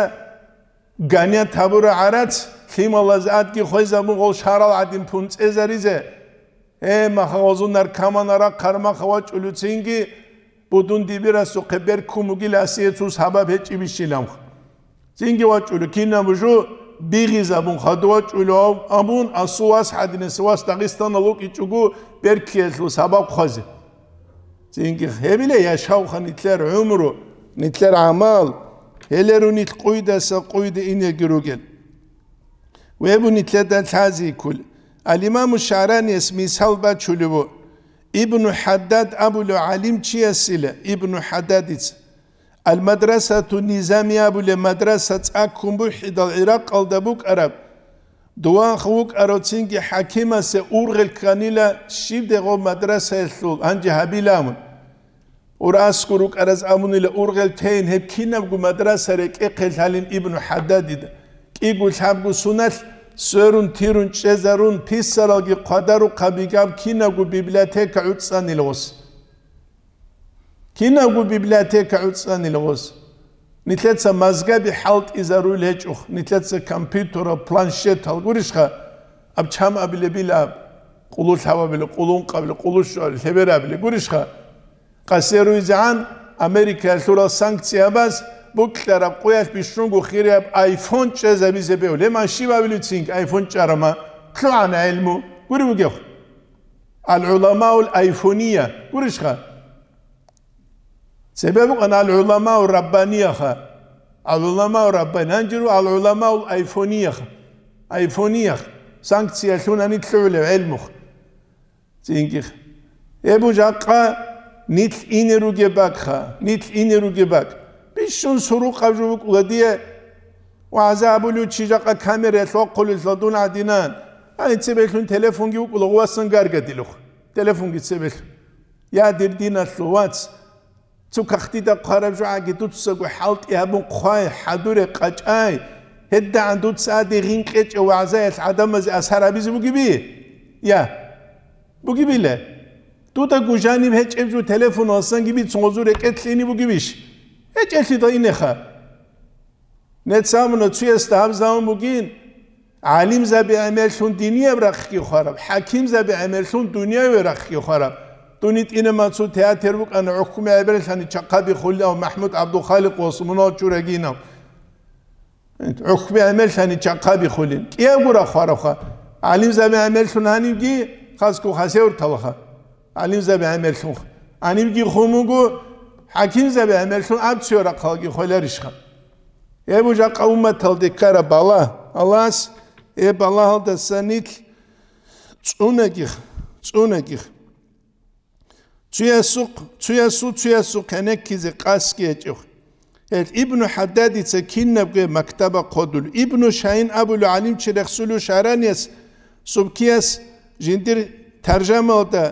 განია თაბურა არაც ხიმალაზ ადგი ხოიზა მუღოლ შარალ ადიმ ფუნ წეზარიზე. ე მახავზუნარ კამანარა ყარმა ხავა ჭულუცინგი ბუდუნ დიბირასო ყებერ კუმუგილასიეცუს ჰაბაბე ჭიბიშილამ წინგი ვაჭული კინამუჟუ ბიღიზა ბიღიზაბუნ ხადვა ჭულავ ამუნ ასუას ჰადნესუას დაგესტანა ლოკი ჭუგუ ბერქიეთლუ საბაბ ხაზე წინკი ხებილე яшав хан итлер умру нитлер амал хелерунит ყუიდასა ყუიდი ინეგრუგელ ვებუნ итледан хазикул ალიმამ შარანი ესმი სალბა ჩულუბო იბნუ ჰადად აბულუ ალიმ ჩიასილე იბნუ ჰადადიც. المدرسه النظاميه ابو المدرسه اكم بحد العراق الدبوك عرب دوان خوك اروتسينكي حكيمه سه اورغل كانيلا شيدغو مدرسه الثول انجي هابيلامون وراسكو قرز امونيل اورغل تين هب كينابغو مدرسه رك اقلالين ابن حداد كيغو شابغو سونال سرون تيرون چزارون پيسراگي قدرو قبيگام كينابغو بيبليوتيكا كينغو ببلاتيك عدسان الغوز نتلتسا مزقابي حالت إزارو لهجوخ نتلتسا كمبيوتر بلانشيت هالغوريشخا أب چام أبلي بلا قلو الحوا بلا قلون قبل قلو شعر الهبرا بلا غوريشخا قاسيرو إزعان أمريكا الثورة سانكتسيا باز بوكتر أب قوياش بشنغو خيري أب آيفون چازا بيزي بيو لما شيبا بلو تسينك آيفون چارما كلعن علمو غوري وقيخ العلماء الآيفونية غوريشخا Sebep kan al ulama u rabbaniye ha. Al ulama u rabbaniye al ulama u ayfoniye ha. Ayfoniye ha. Sanksiye şunani tüyle ilmuh. Zinkih. Ebu Cakka nit ineru gebak ha. Nit ineru gebak. Bir şun soru kavcubuk uladiye. وعذابلو تشيجاقا كاميرا تلوقل تلدون عدينان هاي تسبيلون تليفون جيوك ولغواسن غارغا ديلوخ تليفون جي تسبيل يا دير دينا تلواتس ყარაბჟუ აგი დუცსაგუ ჰალტი აბუ ყვაი ჰადურე ყაჭაი ჰედა ანდუ სადი ღინყეჭ ვაზაეს ადამაზე ასარაბიზ ბუგიბი ია ბუგიბილე ტუტა გუჟანი მეჭებჟუ ტელეფონო ასანგიბი ცოზურე კეთლინი ბუგიბიშ ეჭელი და ინეხა ნეცამნო ცუეს დავზაუნ ბუგინ ალიმ ზაბი ამელშუნ დინია ბრახი ხარაბ ჰაკიმ ზაბი ამელშუნ დუნია ვერახი ხარაბ დუნით ინემაცუ თეატერ ბუკან უხუმე აბერხანი ჩაყაბი ხულა მაჰმუდ აბდუ ხალიყ ოსმუნო ჩურეგინა უხუმე ამელშანი ჩაყაბი ხულინ კია გურა ხარახა ალიმ ზაბი ამელშუნ ანიგი ხასკუ ხასეურ თალხა ალიმზები ამერხუ ანიმგი ხუმუგუ ჰაკიმზები ამერხუ აბციორა ხალგი ხოლერიშხა ებუჯა ყაუმათალ დეკარა ბალა ალას ე ბალა ჰალდა სანით წუნეგი წუნეგი ცუიასუ ცუიასუ ცუიასუ კენეკიზე ყასკი ეჭუ ეთ იბნუ ჰადადიცე კინნაბგე მაქტაბა ყოდულ იბნუ შაინ აბულ ალიმ ჩერეხსულუ შარანიას სუბკიას ჟინდირ თარჟამაოდა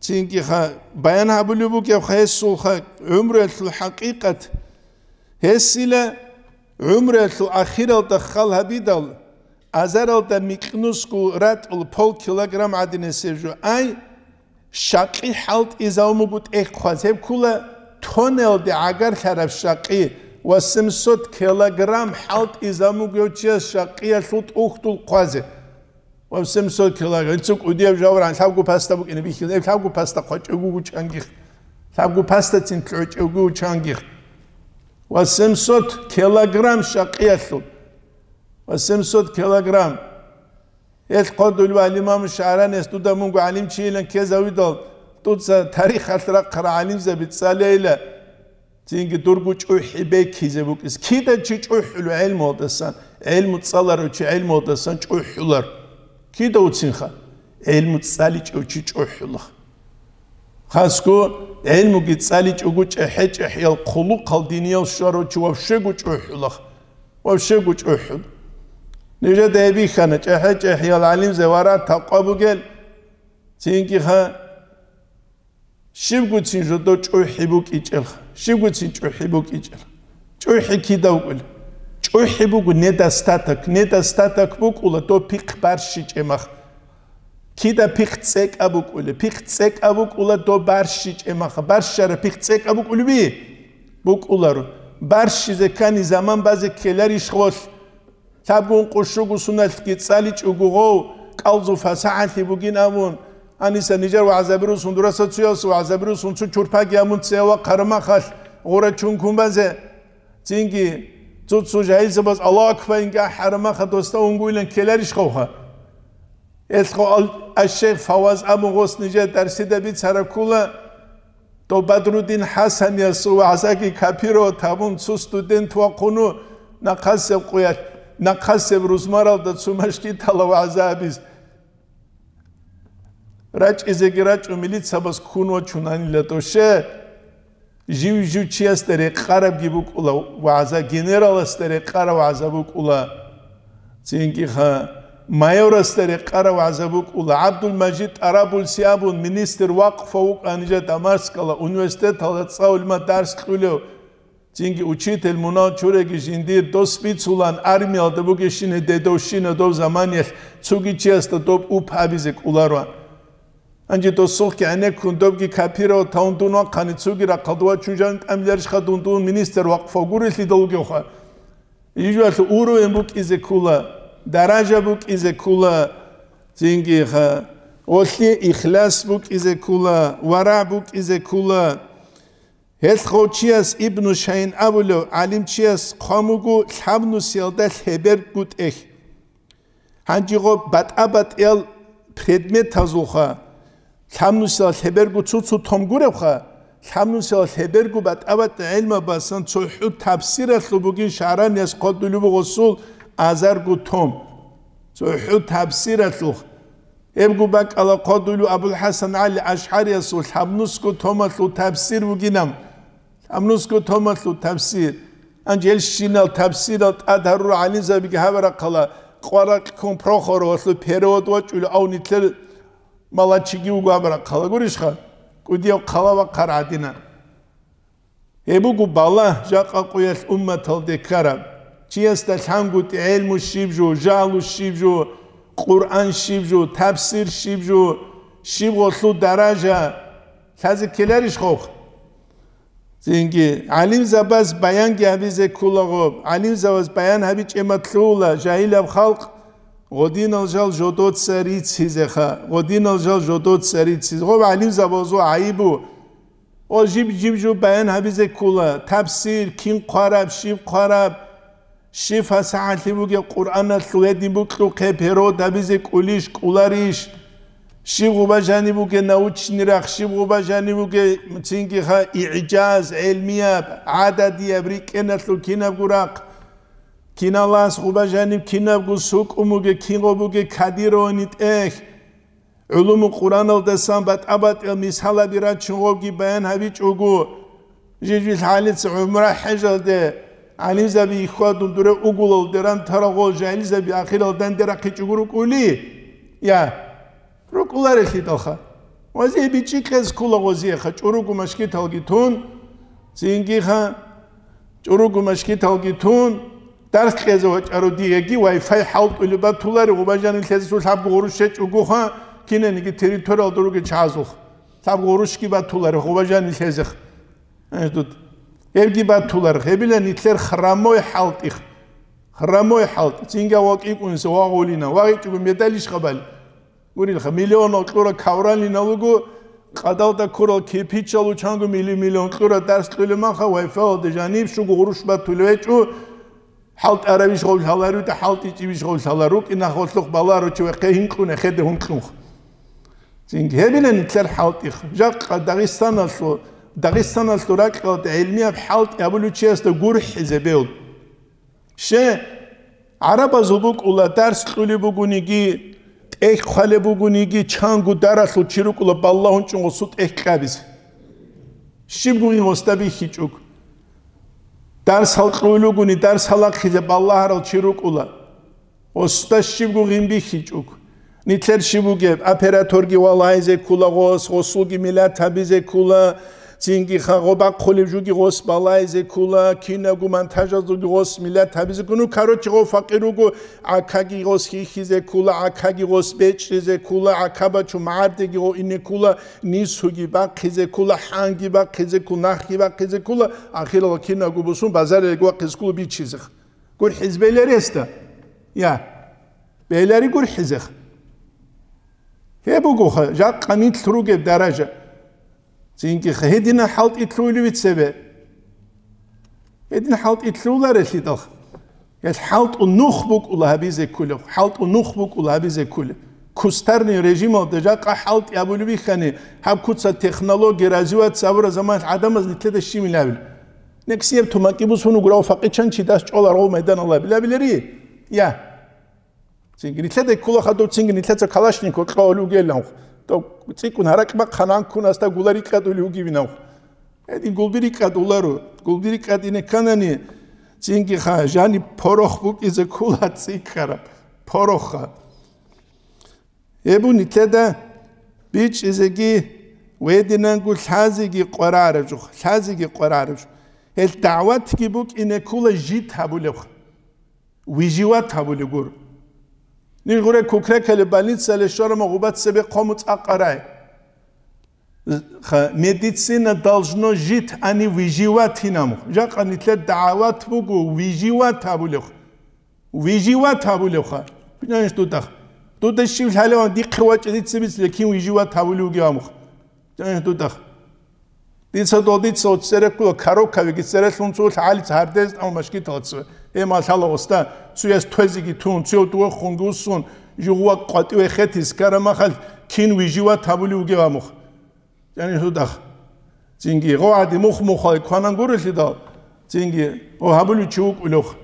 წინკი ხა ბაიანაბულუბუ კი ხესულ ხა უმრელს ჰაყიყათ ჰესილა უმრელს ახირალ და ხალჰაბიდალ აზარალ და მიყნუსკუ რატულ პოლ კილოგრამ ადინესევჟუ აი შაყი ჰალტ იზაუმუგუტ ეხხვაზებ ქულა თონელ და აგარ ხარაბ შაყი 800 კილოგრამ ჰალტ იზაუმუგუჩია შაყია შუტ უხტულ ყვაზე 800 кг цук удиев жавран лавгу паста букине бихил эв лавгу паста хочугу чангих лавгу паста цин хочугу чангих 800 кг шақиялу 800 ეს ყონდულ ალიმამ შარან ეს თუ და მუნგუ ალიმ ჩილენ ქეზავიდო თუცა თარიხალ რა ყრა ალიმზები წალეილა წინგი დურგუ ჭუჰი ბექიზებუკის კიდე ჩუჰლუ ილმ ოდასან ილმ წალარო ჩი ილმ ოდასან ჩუჰლარ კიდე უცინხა ილმ წალი ჩუჩი ჩუჰლა ხასკო ილმ კი წალი ჩუგუ ჩეჰე ჩეჰიალ ყულუ ყალდინიალ შარო ჩუ ვაფშეგუ ჩუჰლა ვაფშეგუ ჩუჰლა ჩი ვაფშე გუ ჭუჰლუ ვაფშე გუ ჭუჰლუ ნიჟე დები ხანა ჭეჰე ჭეჰიალ ალიმზე ვარა თაყვაბუგელ ძინგი ხა შივგუცინ ჟოდო ჭუჰიბუ კიჭელ შივგუცინ ჭუჰიბუ კიჭელ ჭუჰი კიდა უკულ ჭუჰიბუ ნედა სტატაკ ნედა სტატაკ უკულა დო ფიქ ბარში ჭემახ. კიდა ფიქ წეკაბუ უკული ფიქ წეკაბუ უკულა დო ბარში ჭემახ. ბარშარა ფიქ წეკაბუ უკული ვი? უკულარო ბარში ზე კანი ზამან ბაზე ქელარი შხოს თაბგუნ ყუშუგუ სუნალ კი წალი ჭუგუღო კალზუ ფასაათი ბუგინამუნ. ანისა ნიჯერ ვაზაბრუ სუნდურა სოციოს ვაზაბრუ სუნცუ ჩურფაგი ამუნცევა ყარმახალ ორა ჩუნკუმბაზე ძინგი ძუცუ ჟაიზებას ალაჰ კვენგა ჰარმახა დოსტა უნგუილენ კელერიშ ხოხა ეს ხო აშე ფავაზ ამუღოს ნიჯერ დარსიდები ცარაკულა დო ბადრუდინ ჰასანია სუ აზაკი კაფირო თამუნ ცუ სტუდენტ ვაყუნუ. ნახასე ყუია ნახასე რუსმარავ და ცუმაშკი თალა ვაზაბის რაჭიზე კი რაჭუ მილიცაბას ქუნო ჩუნანი ლატოშე. ჟივ ჟუ ჩიასტერე ყარაბ გიბუკულა ვაზა გენერალასტერე ყარა ვაზა ბუკულა ცინკი ხა მაიორასტერე ყარა ვაზა ბუკულა აბდულ მაჯიდ არაბულ სიაბულ მინისტერ ვაყფო უკანიჯა დამასკალა უნივერსიტეტალა წაულმა დარს ყვილო ცინკი უჩიტელ მონა ჩურეგი ჟინდირ დოსპიცულან არმიალ დებუგეშინე დედოშინო დო ზამანიე ცუგი ჩიასტა დო უფაბიზე ყულარვა ანჯი დო სულკი ანე კუნდობგი კაფირო თაუნდუნო ყანიცუგი რა ყალდვა ჩუნჯან ამლერ შხადუნდუნ მინისტერ ვაყფო გურილი დოლგე ხა იჟუალ ურუ ემბუკიზე კულა დარაჟა ბუკიზე კულა ძინგი ხა ოლი იხლას ბუკიზე კულა ვარა ბუკიზე კულა ეს ხოჩიას იბნუ შაინ აბულო ალიმჩიას ხამუგუ ლამნუ სიალდა ჰებერ გუტეხ ანჯიღო ბატაბატელ პრედმეტ თაზუხა სამნუსა ლებერგუ ცუცუ თომგურებხა სამნუსა ლებერგუ ბატავატ ელმა ბასან ცუჰუ თაფსირა ლუბუგინ შარანიას ყოდულუ ღოსულ აზარგუ თომ ცუჰუ თაფსირა ლუხ ემგუ ბაკალა ყოდულუ აბულ ჰასან ალი აშჰარიას სამნუსკუ თომალუ თაფსირ amnusko tomatlu tafsir anjel shinal tafsir al tadharu aliza bi havara qala qara kon prokhor oslu period va chul avnitler malachigi u gabra qala gurishqa kudiyo qala va qaradina ebugu bala jaqa quyas ummatal dekara chiyasta hangut ilmu shibju jalu shibju qur'an shibju tafsir shibju shibgoslu daraja tazi kelerish xoq Çünkü alim zabaz bayan ki bize kulağı, alim zabaz bayan habi çematlula, jahil av halk, godin aljal jodot sari çizeha, godin aljal jodot sari çizeha, o alim zabazu ayıbu, o jib jib ju bayan habize kula, tafsir, kim karab, şiv karab, şif hasaatli bu ki Kur'an'a tlu edin bu tlu kepero da bize kuliş, kulariş, غوبا جاني بوگه متينگي خا اعجاز علميه عدديه بريكنتلو كينا غوراق კინალას ხუბაჟანი კინაბგუ სუკუმუგე კინღობუგე ქადირონით ეხ ულუმ ყურანალ და სამბატ აბატ მისალაბი რა ჩუღოგი ბაიან ჰავი ჭუგუ ჟიჟი ჰალიც უმრა ჰაჟალდე ალიზაბი ხოდუ დურე უგულოლ დერან თარაღო ჟალიზაბი ახილალ დანდერა ყიჭუგურუ კული ია რუკულარი ხიტოხა ვაზი ბიჭიკეს ქულა ვაზი ხა ჭურუგუ მაშკი თალგი თუნ ზინგი ხა ჭურუგუ მაშკი თალგი თუნ درس قزا وچارو دیگی وای فای حال قلبا تولاری قباجان لز سول حب غورش چوگو خا کینه نگی تریتوریال دروگی چازوخ تاب غورش کی با تولاری قباجان لزخ اشدوت ევგი ბათულარ ხებილა ნიტლერ ხრამოი ჰალტიხ ხრამოი ჰალტ წინგა ვაკ იკუნს ვაღოლინა ვაიჭუ მედალის ხაბალი გურილ ხა მილიონო ყურა ქავრალინა ლუგუ ყადალდა ქურო კიფიჩალუ ჩანგუ მილი მილიონ ყურა დასტული მახა ვაიფაო დეჟანი შუგუ ღურუშ ბათულე ეჭუ ჰალტ არავის ხოლ ჰალარი და ჰალტი ჭივის ხოლ ჰალარო კი ნახოს ლოხ ბალარო ჩუ ხე ინყუნე ხედე უნყუნ წინ გებინენ თელ ჰალტი ჟაყა დაღისტანასო დაღისტანასო რაკო და ელმია ჰალტი აბულუჩიას და გურჰიზე ბეულ. შე არაბა ზუბუკულა დარს ყული ბუგუნიგი ეხ ხალე ბუგუნიგი ჩანგუ დარასო ჩირუკულა ბალლაჰუნ ჭუნგო სუტ ეხ эх хвалебугуниги чангу дарахл чирукула баллахун чунгусут эх кабиз шибгуги гостаби хичук дарс халкулугуни дарс халакхизе баллахарал чирукула оста шибгугин би хичук нитлер шибуге операторги валайзе кула гос госуги милар табизе кула წინკიხა ღობა ყოლიბჟუგი ღოს ბალაიზე ქულა ქინაგუმან თაჟაზუგი ღოს მილა თაბიზგუნუ კაროჩი ღო ფაყირუგუ აკაგი ღოს ხიხიზე ქულა აკაგი ღოს ბეჭრიზე ქულა აკაბაჩუ მარდიგი ღო ინე ქულა ნისუგი ბაყიზე ქულა ჰანგი ბაყიზე ქულა ნახი ბაყიზე ქულა ახილა ქინაგუბუსუნ ბაზარე გვაყიზ ქულა ბიჩიზიხ გურ ჰიზბელერი ესტა? ია ბელერი გურ ჰიზიხ ებუგუხა ჟა ყანით რუგებ დარაჟა. Çünkü hedine halt itlulu bitsebe. Hedine halt itlular eşitoh. Gel halt u nuhbuk ulaha bize kuluk. Halt u nuhbuk ulaha bize kuluk. Kusterni rejim olacak. Halt ya bulu bihani. Hab kutsa teknoloji razuat sabır zaman adamız nitle de şimilabil. Neksiyem tumaki bu sunu grav fakirçen çidas çolar olmadan olabilebilir ya. Çünkü nitle de kulak adı çünkü nitle de kalaşnikov kavlu gelan. ხანან ქუნას და გულარი ყადული უგივინავ ედი გულბირი ყადულარო გულბირი ყადინე ქანანი ცინგი ხა ჟანი ფოროხ ბუკიზე ქულა ციკარა ფოროხა. ებუნი თედა ბიჭ იზეგი ვედინან გულ ხაზიგი ყვარარებჯ ხაზიგი ყვარარებჯ ელ დავათ კი ბუკ ინე ქულა ჟი თაბულე ვიჟივა თაბულე გურ ნიღურე კუკრეკელე больницаლე შორმა გუბაცები ყომ წაყარაი медицина должно жить а не выживать нам жаყანითლე დაავათ მუგუ выживать абулех выживать абулех ბინანიშ დუტახ დუტეში ჰალევან დიყხვაჭრიცების ლეკი выживать абулუგი ამხ ბინანიშ დუტახ დიცოდოდიცო წერეკულა კაროკავი გიცერეს ლუნცულ ჰალი ზარდეს ამაშკი თოცვე tun tsyo tu khungusun juwa qatwe khetis karamakhal kin wijiwa tabuli ugeva mukh yani hudakh zingi roadi mukh mukh khanan gurli da zingi o habulu chuk ulukh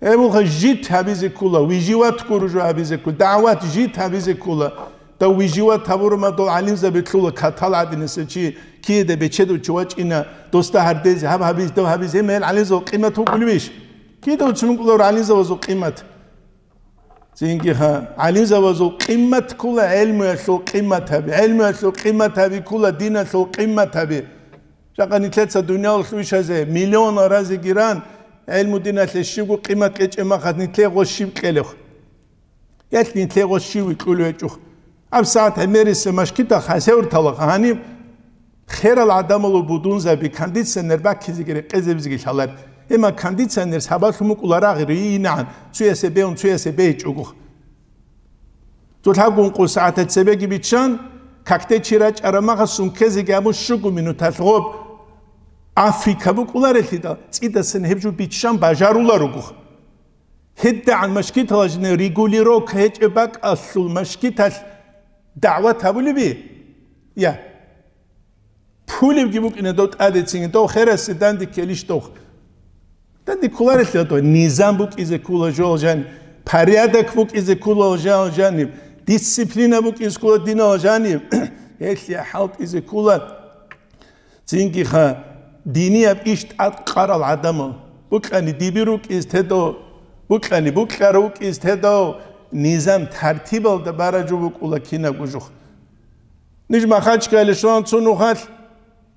emu khajit habize kula wijiwa tkuruju habize kula da'wat jit habize kula და ვიჟივა თაბურმა დო ალიმზა ბეთლულა კათალადინესე ჩი კიედე ბეჩედო ჩუაჭინა დოსტა ჰარდეზი ჰაბ ჰაბიზ დო ჰაბიზ ემელ ალიზო ყიმათუ კულვიშ კიდევ ჩუნკლორ ალიზავაზო ყიმათ? ზინგი ხა ალიზავაზო ყიმათ კულა ელმეშო ყიმათები ელმეშო ყიმათები კულა დინაშო ყიმათები ჟაყანი თეცა დუნიალ ხვიშაზე მილიონ რაზი გირან ელმუ დინაშე შიგუ ყიმათ კეჭემა ხადნი თლეღო შიბყელე ეთნი თლეღო შივი კულუეჭუ ამ საათ ემერის მაშკიტა ხასეურ თალა ხანი ხერალ ადამოლო ბუდუნზები კანდიცენერ ბაქიზიგერე ყეზებიზგი შალარ ema conditioners habalhumu kulara rinan tsuyese beun tsuyese be chugu to thagun qu saata tsebe gibichan kakte chira charamaga sunkezi gamu shugu minuta lgob afrika bu kulare lida tsida sen hebju bichan bajarula rugu hidda an mashkit lajne reguliro khech bak asul mashkital da'wa tabuli bi ya puli gibuk ina dot adetsin do kheres dandi kelish doch და ნიკოლარელი და ნიზამბუკიზე კულოჟოლჟან პარიადაკბუკიზე კულოჟოლჟანი დისციპლინაბუკის კულოდინოჟანი ეხი ჰალტიზე კულა ძინგი ხა დინია პიშტ ატყარალ ადამო. ბუკანი დიბირუკის თედო ბუკანი ბუკარუკის თედო. ნიზამ თარტიბალ და ბარაჯუ კულა კინა გუჟუ ნიჟ მახაჩკალე შონ ცუნუ ხალ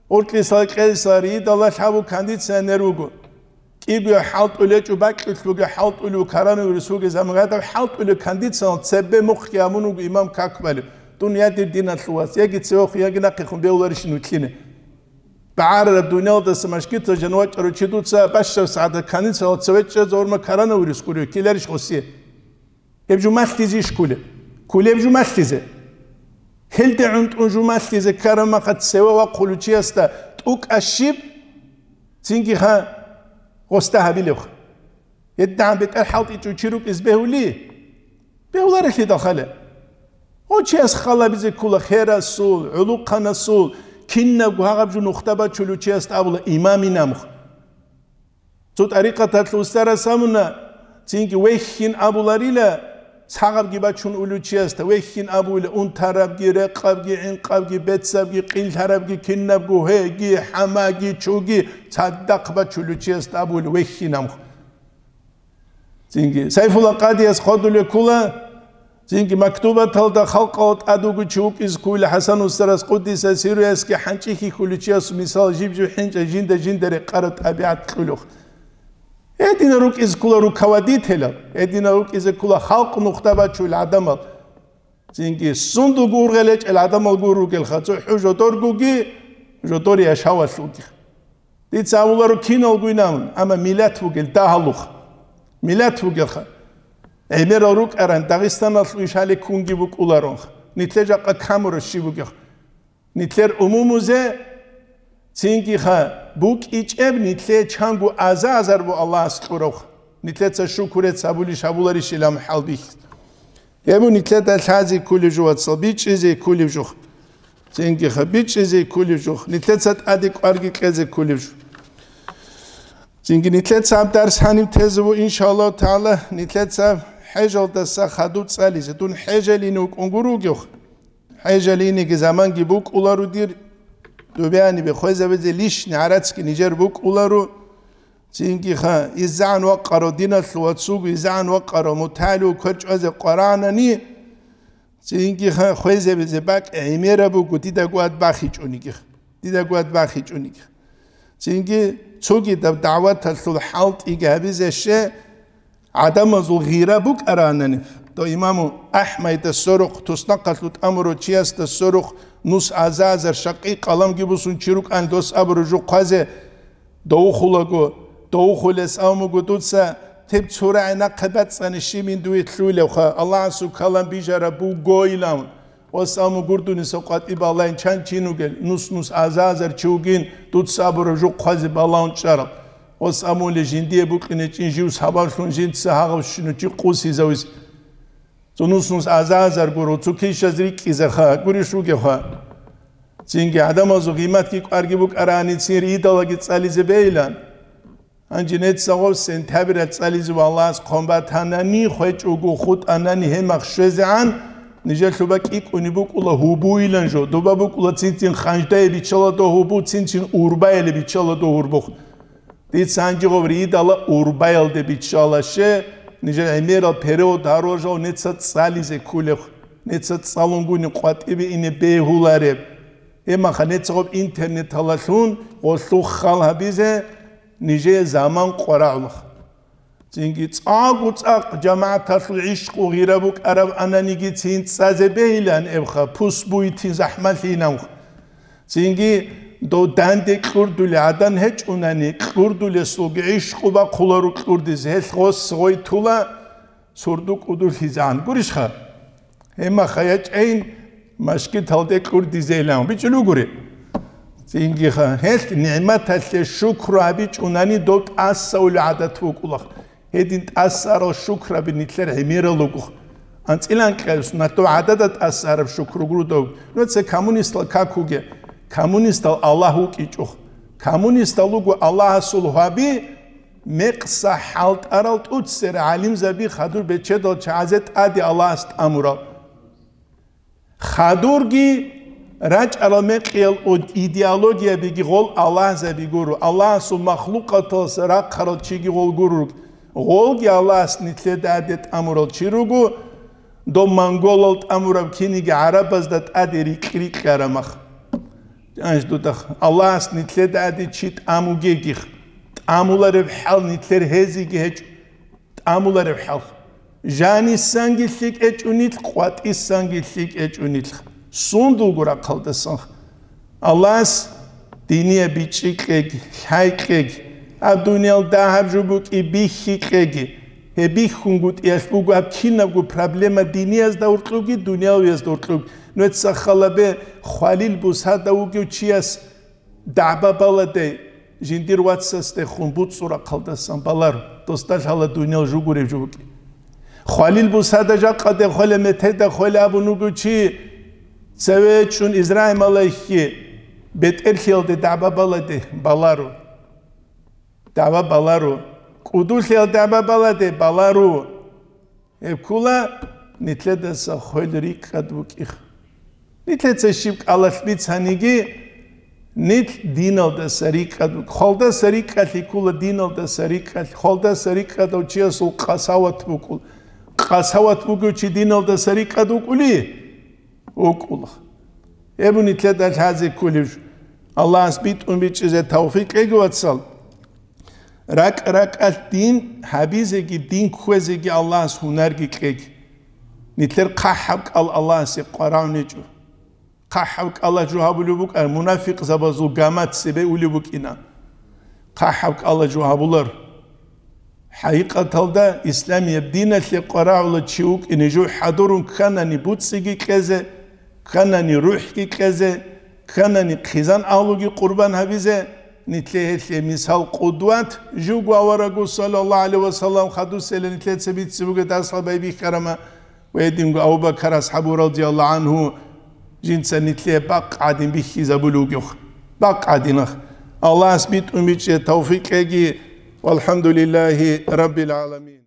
ორკისა ყესარი და ლაშავუ კანდიციონერუგო კიბი ჰალტული ჭუბა ყლუგი ჰალტული ქარანური სუგი ზამღადა ჰალტული კანდიცონ ცებე მოხი ამუნუ იმამ კაკბალი დუნია დინა ლუას ეგი ცო ხია გინა ხიხუნ ბეულარი შინუ ქინე ბაარა დუნია და სამაშკით ჯანოა ჭრო ჩიდუცა ბაშა სადა კანდიცო ცვეჭე ზორმა ქარანური სკური კილერი შხოსი ებჯუ მასტიზი შკული კული ებჯუ მასტიზე ჰელდე უნტ უნჯუ მასტიზე ქარამა ხა ცევა ვა ყულუჩიასტა ტუკაშიბ ცინგი ხა واستهبلوخ يدعم بتر حلطي تشيرو بزبهولي بهولا رحلي دخلة وچی از خلا بیزه کلا خیر از سول علوق خان از سول کن نگو هاگب جو نخته با چلو چی است اولا امامی نمخ تو طریقه تطلوستر سمونه چینکی ویخین ابولاری له ცაღაბგი ბაჩუნ ულუჩიას და ვეხინ აბულა უნთარაბგი რეყაბგი ინყაბგი ბეცაბგი ყილთარაბგი ქინნაბგუ ჰეგი ჰამაგი ჩუგი ცადდაყბა ჩულუჩიას ტაბულა ვეხინამ ცინკი საიფულა ყადიას ხოდული ქულა ძინგი მაქტუბათალ და ხალყოთ ადუგუ ჩუკის ქულა ჰასან უსრას ყუდისა სირიასკი ჰანჭიხი ქულიჩიას მისალ ჟიბჟუ ჰინჭა ჟინდა ჟინდერე ყარა ტაბიატ ყულუხ ედინა რუკის ქულა რუკავადითელა ედინა რუკის ქულა ხალყ ნუხტაბა ჩულ ადამალ ძინგი სუნდუ გურღელე ჭელ ადამალ გურუგელ ხაცო ჰუჟო დორგუგი ჟოტორია შავასუდი დიცაულა რო კინოლ გვინამ ამა მილათ უგელ დაჰალუხ მილათ უგელ ხა ემერო რუკარან დაღისტანას ვიშალი კუნგი ბუკულარონ ნიტლეჯა ყამრო შიბუგი ნიტლერ უმუმუზე ცინკიხა ბუკიჭებ ნიტლე ჩანგუ აზა აზარბო ალლა ასყუროხ ნიტლეცა შუკურეთ საბული შაბულარი შილამ ჰალბიხ ემუ ნიტლეთა ლაზი კული ჟუაცალ ბიჭიზე კული ჟუხ ცინკიხა ბიჭიზე კული ჟუხ ნიტლეცათ ადი ყვარგი ყეზე კული ჟუხ ცინკი ნიტლეცა ამტარს ჰანიმ თეზვო ინშალლა თაალა ნიტლეცა ჰეჯალ და სახადუ წალიზე დუნ ჰეჯელინუ კუნგურუგიხ ჰეჯელინი გზამან გიბუკ ულარუდირ لبياني بخوزة بدي ليش نعرتك نجرب كولارو تينكي خا إزعن وقرو دينا سواتسوق إزعن وقرو متالو كرج أز قرانا ني تينكي خا خوزة بدي باك عميرة بوكو تيدا قوات باخيج أونيكي تيدا قوات باخيج أونيكي تينكي تسوقي دب دعوات الصلحات إيجابي زي الشيء عدم الغيرة بوك أرانني და იმამუ აჰმედ სორუხ თუსნაყალუტ ამრო ჩიას და სორუხ ნუს აზაზერ შაყი ყალამ გიბუსუნ ჩირუკან დოს აბრუ ჟუ ყაზე დოუხულაგო დოუხულეს ამუგუ დუცა თებ ცურა ანა ყბაცანი შიმინ დუი თლულე ხა ალლაჰ სუ ქალამ ბიჟარა ბუ გოილამ ოს ამუ გურდუნი სოყატი ბალაინ ჩან ჩინუგე ნუს ნუს აზაზერ ჩუგინ დუცა აბრუ ჟუ ყაზე ბალაუნ ჭარა ოს ამოლე ჟინდიე ბუკინე ჭინჟიუ საბარშუნ ჟინც ჰაღავშინუ ჭი ყუსი ზავის ზუნუსუნს აზაზარ გურო ცუკიშა ზრიკიზა ხა გურიშუგე ხა ძინგი ადამაზო ღიმათკი ყარგი ბუკარანი ცირი იდალაგი წალიზე ბეილან ანჯინეთ საღოს სენტაბრა წალიზე ვალას კომბათანანი ხვეჭუგუ ხუტანანი ჰემახ შვეზან ნიჟელუბა კი კუნი ბუკულა ჰუბუილან ჟო დობა ბუკულა ცინცინ ხანჯდაები ჩალა დო ჰუბუ ცინცინ ურბაელები ჩალა დო ურბუხ დიდ სანჯიღობრი იდალა ურბაილდე ბიჩალაშე ნიჟე ემერა პერიო დაროჟო ნეცა წალიზე ქულე ნეცა წალონგუნი ყვატიბი ინე ბეჰულარე ემა ხანეცობ ინტერნეტ ალაშუნ ოსუ ხალაბიზე ნიჟე ზამან ყორალ ძინგი წაგუ წაკ ჯამაათასლ იშყუ ღირაბუ ყარაბ ანანიგი ცინ წაზე ბეილან ებხა ფუსბუითი ზაჰმალინამ ძინგი დო დანდე კურდული ადან ჰეჭუნანი კურდული სუგი იშყუბა ხულორუ კურდი ზელხოს სოი თულა სურდუ კუდული ზან. გურიშხა? ემა ხაია ჭეინ მაშკი თალდე კურდი ზელამ ბიჭლუ გური ზინგი ხა ჰესტ ნიმათალე შუქრა ბიჭუნანი დო ასაული ადათუ კულა ედინ ასარო შუქრა ბინიტლერ ემერალუგუ ან წილან ყელს ნატო ადადად ასარო შუქრუ გრუ დო ნოცე კომუნისტლა კაკუგე коммунистал Аллаху кичух. Коммунистал угу Аллахасул хаби меқса халт аралт утсер алим заби хадур бечедо чазет ади Аллахаст амурал. хадурги рач ала меқил од идеология биги гол Аллах заби гуру. Аллахасул махлуқатал сара қарал чиги гол гуру. Голги Аллахас нитлед адет амурал чиругу до монголалт амурав киниги арабаздат ади рикрик карамах. ჭანს დუტახ ალლაჰს ნიტლე დადი ჩიტ ამუგეგიხ ამულარებ ჰალ ნიტლერ ჰეზიგი ჰეჭ ამულარებ ჰალ ჟანი სანგილიკ ეჭუნით ყვატის სანგილიკ ეჭუნით სუნდულ გურა ხალდასან ალლაჰს დინია ბიჭიკეგ ჰაიკეგ აბდუნიალ დაჰაბჟუბუკი ბიხიკეგი ჰები ხუნგუტ იასბუგუ აფჩინაბგუ პრობლემა დინიას და ურტლუგი დუნიავიას და ურტლუგი ნუეცა ხალაბე ხვალილ ბუსადა უგიუჩიას დაბაბალადე ჟინდირ ვაცსასტე ხუმბუცურა ხალდა სამბალარ დოსტალ ჰალა დუნიალ ჟუგური ჟუკი ხვალილ ბუსადაჟა ყადე ხოლე მეთედა ხოლე აბუნუგუჩი ცევეჩუნ ისრაიმალაიხი ბეტერხილდე დაბაბალადე ბალარო დაბაბალარო კუდუშელ დაბაბალადე ბალარო ეკულა ნიტლედასა ხოლრი ყადუკიხ ნიტლეცე შიფ ყალახბიცანიგი ნით დინალდა სარიკად ხოლდა სარიკათი კულა დინალდა სარიკათ ხოლდა სარიკად ოჩიასულ ყასავათ მუკულ. ყასავათ მუგუჩი დინალდა სარიკად უკული? უკულა. ებუნი თლედა ხაზი კული ალლაჰს ბიტუნ ბიჭზე თავფიკ ეგვაცალ რაკ რაკალ დინ ჰაბიზეგი დინ ხვეზეგი ალლაჰს ჰუნარგი ყეგი. ნიტლერ ყაჰაბ ალლაჰს ყარავნიჭუ قحوك الله جواب لبوك المنافق زبزو قامات سبي ولبوك إنا قحوك الله جواب لر حقيقة دا إسلام يبدينا اللي قراء ولا تشيوك إن جو حضورون كان نبوتسيكي كذا كان نروحكي كذا كان نقخزان أولوكي قربان هبيزة نتلي هتلي مثال قدوات جو قوارقو صلى الله عليه وسلم خدو سيلا نتلي تسبيت سبوك تاسل بيبي كرما ويدين أبو بكر أصحابه رضي الله عنه Žincenitliye bak adin bihi zabulug yok. Bak adinah. Allah asbit umice şey, tevfik egi. Velhamdülillahi Rabbil alemin.